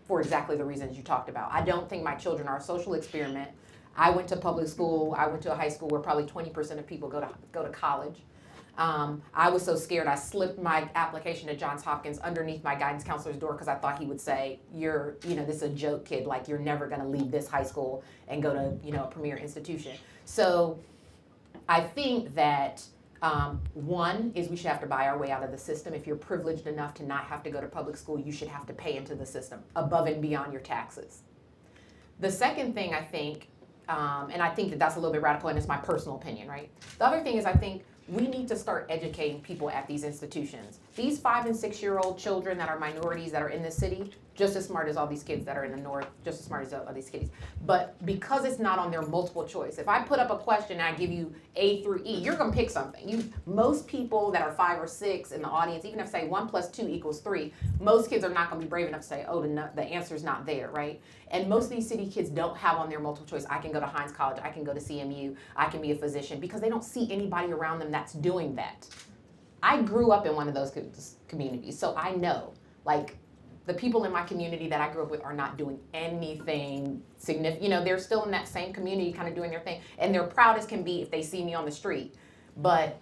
for exactly the reasons you talked about. I don't think my children are a social experiment. I went to public school. I went to a high school where probably 20% of people go to go to college. Um, I was so scared I slipped my application to Johns Hopkins underneath my guidance counselor's door because I thought he would say, "You're, you know, this is a joke, kid. Like you're never going to leave this high school and go to, you know, a premier institution." So, I think that um, one is we should have to buy our way out of the system. If you're privileged enough to not have to go to public school, you should have to pay into the system above and beyond your taxes. The second thing I think, um, and I think that that's a little bit radical, and it's my personal opinion, right? The other thing is I think we need to start educating people at these institutions. These five and six year old children that are minorities that are in the city, just as smart as all these kids that are in the north, just as smart as all these kids. But because it's not on their multiple choice, if I put up a question and I give you A through E, you're gonna pick something. You most people that are five or six in the audience, even if say one plus two equals three, most kids are not gonna be brave enough to say, oh, the, the answer's not there, right? And most of these city kids don't have on their multiple choice. I can go to Heinz College, I can go to CMU, I can be a physician because they don't see anybody around them that's doing that. I grew up in one of those communities, so I know. Like, the people in my community that I grew up with are not doing anything significant. You know, they're still in that same community, kind of doing their thing, and they're proud as can be if they see me on the street. But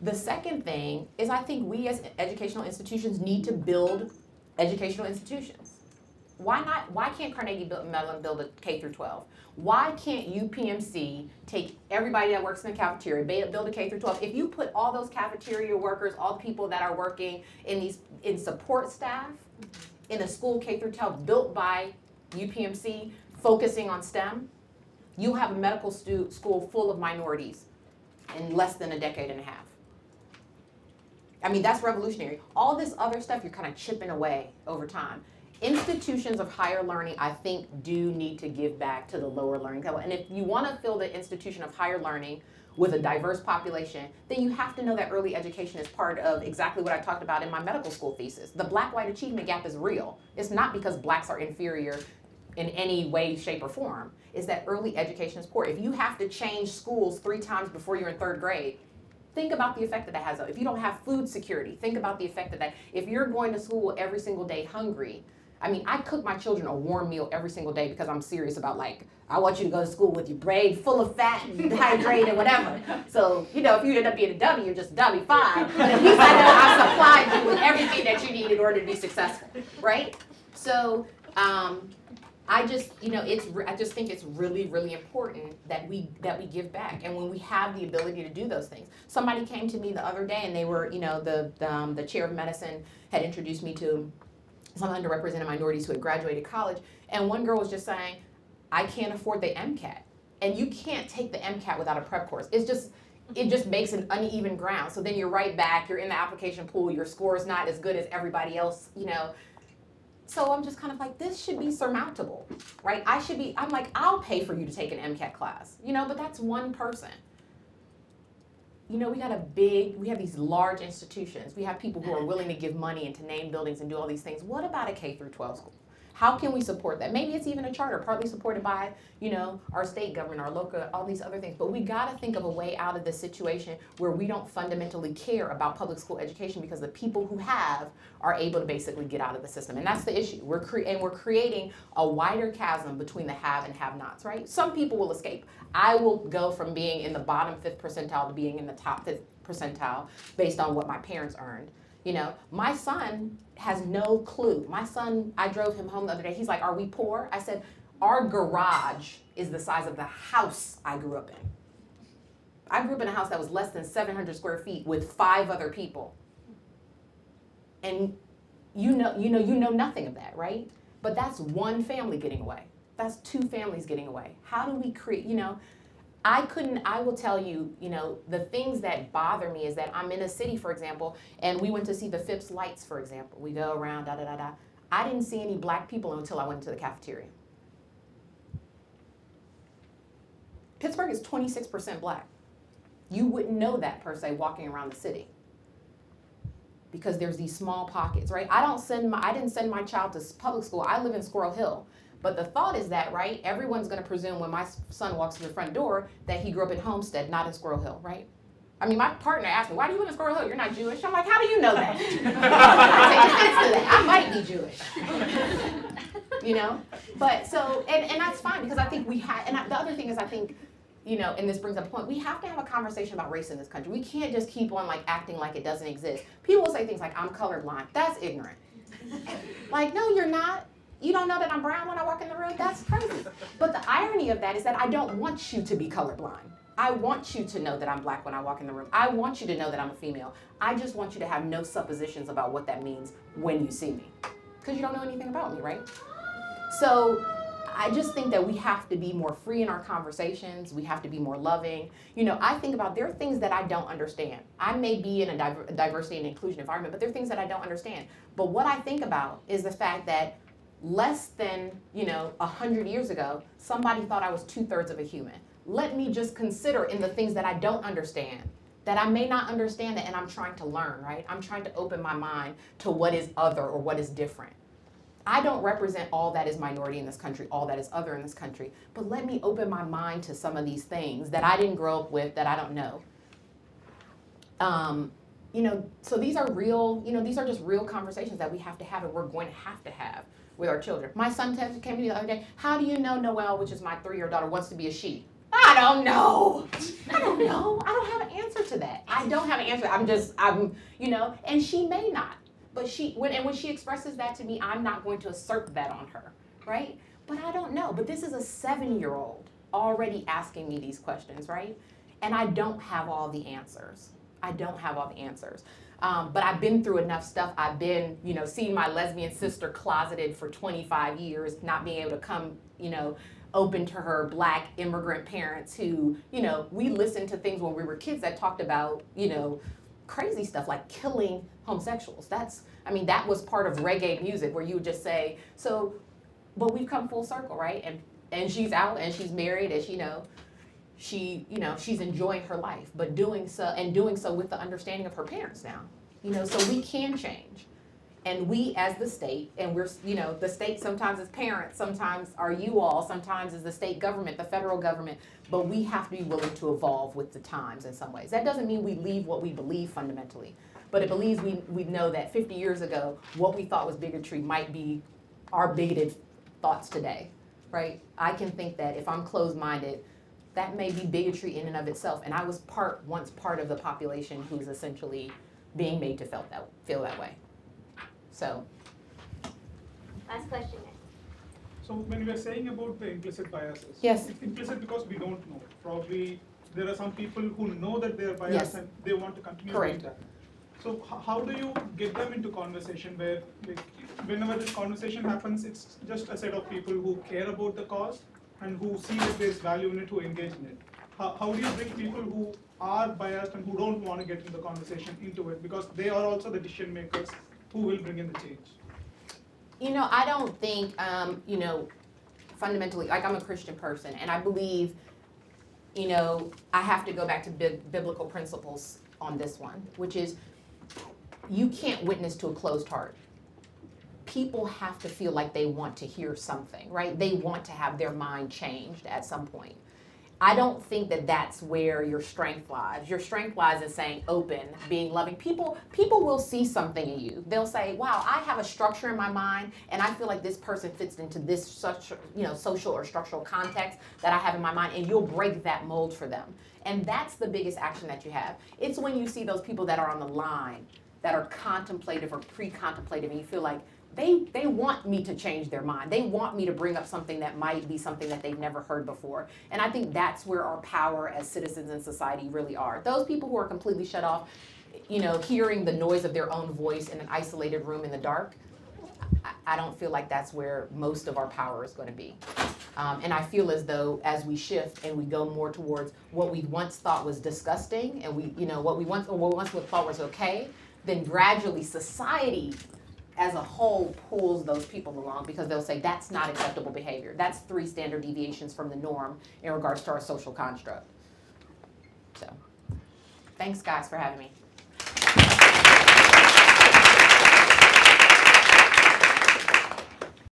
the second thing is, I think we as educational institutions need to build educational institutions. Why not? Why can't Carnegie build, Mellon build a K through 12? Why can't UPMC take everybody that works in the cafeteria, build a K through 12? If you put all those cafeteria workers, all the people that are working in these in support staff in a school K through 12 built by UPMC, focusing on STEM, you'll have a medical school full of minorities in less than a decade and a half. I mean, that's revolutionary. All this other stuff, you're kind of chipping away over time. Institutions of higher learning, I think, do need to give back to the lower learning. And if you want to fill the institution of higher learning with a diverse population, then you have to know that early education is part of exactly what I talked about in my medical school thesis. The black white achievement gap is real. It's not because blacks are inferior in any way, shape, or form. Is that early education is poor. If you have to change schools three times before you're in third grade, think about the effect that that has. If you don't have food security, think about the effect that that. If you're going to school every single day hungry, I mean, I cook my children a warm meal every single day because I'm serious about like I want you to go to school with your brain full of fat and dehydrated, whatever. So, you know, if you end up being a dummy, you're just a dummy, fine. But at least I know I supplied you with everything that you need in order to be successful, right? So, um, I just, you know, it's, I just think it's really, really important that we, that we give back. And when we have the ability to do those things. Somebody came to me the other day and they were, you know, the, the, um, the chair of medicine had introduced me to some underrepresented minorities who had graduated college. And one girl was just saying, I can't afford the MCAT. And you can't take the MCAT without a prep course. It's just, it just makes an uneven ground. So then you're right back, you're in the application pool, your score is not as good as everybody else, you know. So I'm just kind of like, this should be surmountable, right? I should be, I'm like, I'll pay for you to take an MCAT class, you know, but that's one person. You know, we got a big, we have these large institutions. We have people who are willing to give money and to name buildings and do all these things. What about a K through 12 school? How can we support that? Maybe it's even a charter, partly supported by, you know, our state government, our local, all these other things. But we got to think of a way out of this situation where we don't fundamentally care about public school education because the people who have are able to basically get out of the system. And that's the issue. We're cre- and we're creating a wider chasm between the have and have-nots, right? Some people will escape. I will go from being in the bottom fifth percentile to being in the top fifth percentile based on what my parents earned. You know, my son has no clue. My son, I drove him home the other day. He's like, Are we poor? I said, Our garage is the size of the house I grew up in. I grew up in a house that was less than 700 square feet with five other people. And you know, you know, you know nothing of that, right? But that's one family getting away. That's two families getting away. How do we create, you know, I couldn't, I will tell you, you know, the things that bother me is that I'm in a city, for example, and we went to see the Phipps lights, for example. We go around, da da da da. I didn't see any black people until I went to the cafeteria. Pittsburgh is 26% black. You wouldn't know that per se walking around the city because there's these small pockets, right? I don't send my, I didn't send my child to public school. I live in Squirrel Hill. But the thought is that, right, everyone's gonna presume when my son walks through the front door that he grew up in Homestead, not in Squirrel Hill, right? I mean, my partner asked me, why do you live in Squirrel Hill? You're not Jewish. I'm like, how do you know that? I take offense to that. I might be Jewish. you know? But so, and, and that's fine because I think we have, and I, the other thing is I think, you know, and this brings up a point, we have to have a conversation about race in this country. We can't just keep on like acting like it doesn't exist. People will say things like, I'm colorblind. That's ignorant. like, no, you're not. You don't know that I'm brown when I walk in the room? That's crazy. But the irony of that is that I don't want you to be colorblind. I want you to know that I'm black when I walk in the room. I want you to know that I'm a female. I just want you to have no suppositions about what that means when you see me. Because you don't know anything about me, right? So I just think that we have to be more free in our conversations. We have to be more loving. You know, I think about there are things that I don't understand. I may be in a diver- diversity and inclusion environment, but there are things that I don't understand. But what I think about is the fact that less than, you know, 100 years ago, somebody thought I was two thirds of a human. Let me just consider in the things that I don't understand, that I may not understand it and I'm trying to learn, right? I'm trying to open my mind to what is other or what is different. I don't represent all that is minority in this country, all that is other in this country, but let me open my mind to some of these things that I didn't grow up with, that I don't know. Um, you know, so these are real, you know, these are just real conversations that we have to have and we're going to have to have with our children. My son came to me the other day, how do you know Noelle, which is my three-year-old daughter, wants to be a she? I don't know. I don't know. I don't have an answer to that. I don't have an answer. I'm just, I'm, you know, and she may not. But she, when, and when she expresses that to me, I'm not going to assert that on her, right? But I don't know. But this is a seven-year-old already asking me these questions, right? And I don't have all the answers. I don't have all the answers. Um, but I've been through enough stuff. I've been, you know, seeing my lesbian sister closeted for 25 years, not being able to come, you know, open to her black immigrant parents who, you know, we listened to things when we were kids that talked about, you know, crazy stuff like killing homosexuals. That's, I mean, that was part of reggae music where you would just say, so, but we've come full circle, right? And and she's out and she's married and she, you know, she, you know, she's enjoying her life, but doing so and doing so with the understanding of her parents now. You know, so we can change. And we, as the state, and we're, you know, the state sometimes is parents, sometimes are you all, sometimes is the state government, the federal government, but we have to be willing to evolve with the times in some ways. That doesn't mean we leave what we believe fundamentally, but it believes we, we know that 50 years ago, what we thought was bigotry might be our bigoted thoughts today, right? I can think that if I'm closed-minded, that may be bigotry in and of itself, and I was part, once part of the population who's essentially being made to feel that, feel that way. So, Last question. So when we are saying about the implicit biases. Yes. It's implicit because we don't know. Probably there are some people who know that they are Yes. biased and they want to continue doing Correct. that. So how do you get them into conversation where, like, whenever this conversation happens, it's just a set of people who care about the cause and who see that there's value in it, who engage in it? How, how do you bring people who are biased and who don't want to get into the conversation into it? Because they are also the decision makers who will bring in the change. you know, I don't think, um, you know, fundamentally, like I'm a Christian person, and I believe, you know, I have to go back to bi- biblical principles on this one, which is you can't witness to a closed heart. People have to feel like they want to hear something, right? They want to have their mind changed at some point. I don't think that that's where your strength lies. Your strength lies in saying open, being loving. People people will see something in you. They'll say, "Wow, I have a structure in my mind and I feel like this person fits into this such, you know, social or structural context that I have in my mind." And you'll break that mold for them. And that's the biggest action that you have. It's when you see those people that are on the line that are contemplative or pre-contemplative and you feel like they they want me to change their mind. They want me to bring up something that might be something that they've never heard before. And I think that's where our power as citizens in society really are. Those people who are completely shut off, you know, hearing the noise of their own voice in an isolated room in the dark, I, I don't feel like that's where most of our power is going to be. Um, and I feel as though as we shift and we go more towards what we once thought was disgusting and we, you know, what we once or what we once thought was okay, then gradually society as a whole pulls those people along because they'll say that's not acceptable behavior. That's three standard deviations from the norm in regards to our social construct. So, thanks guys for having me.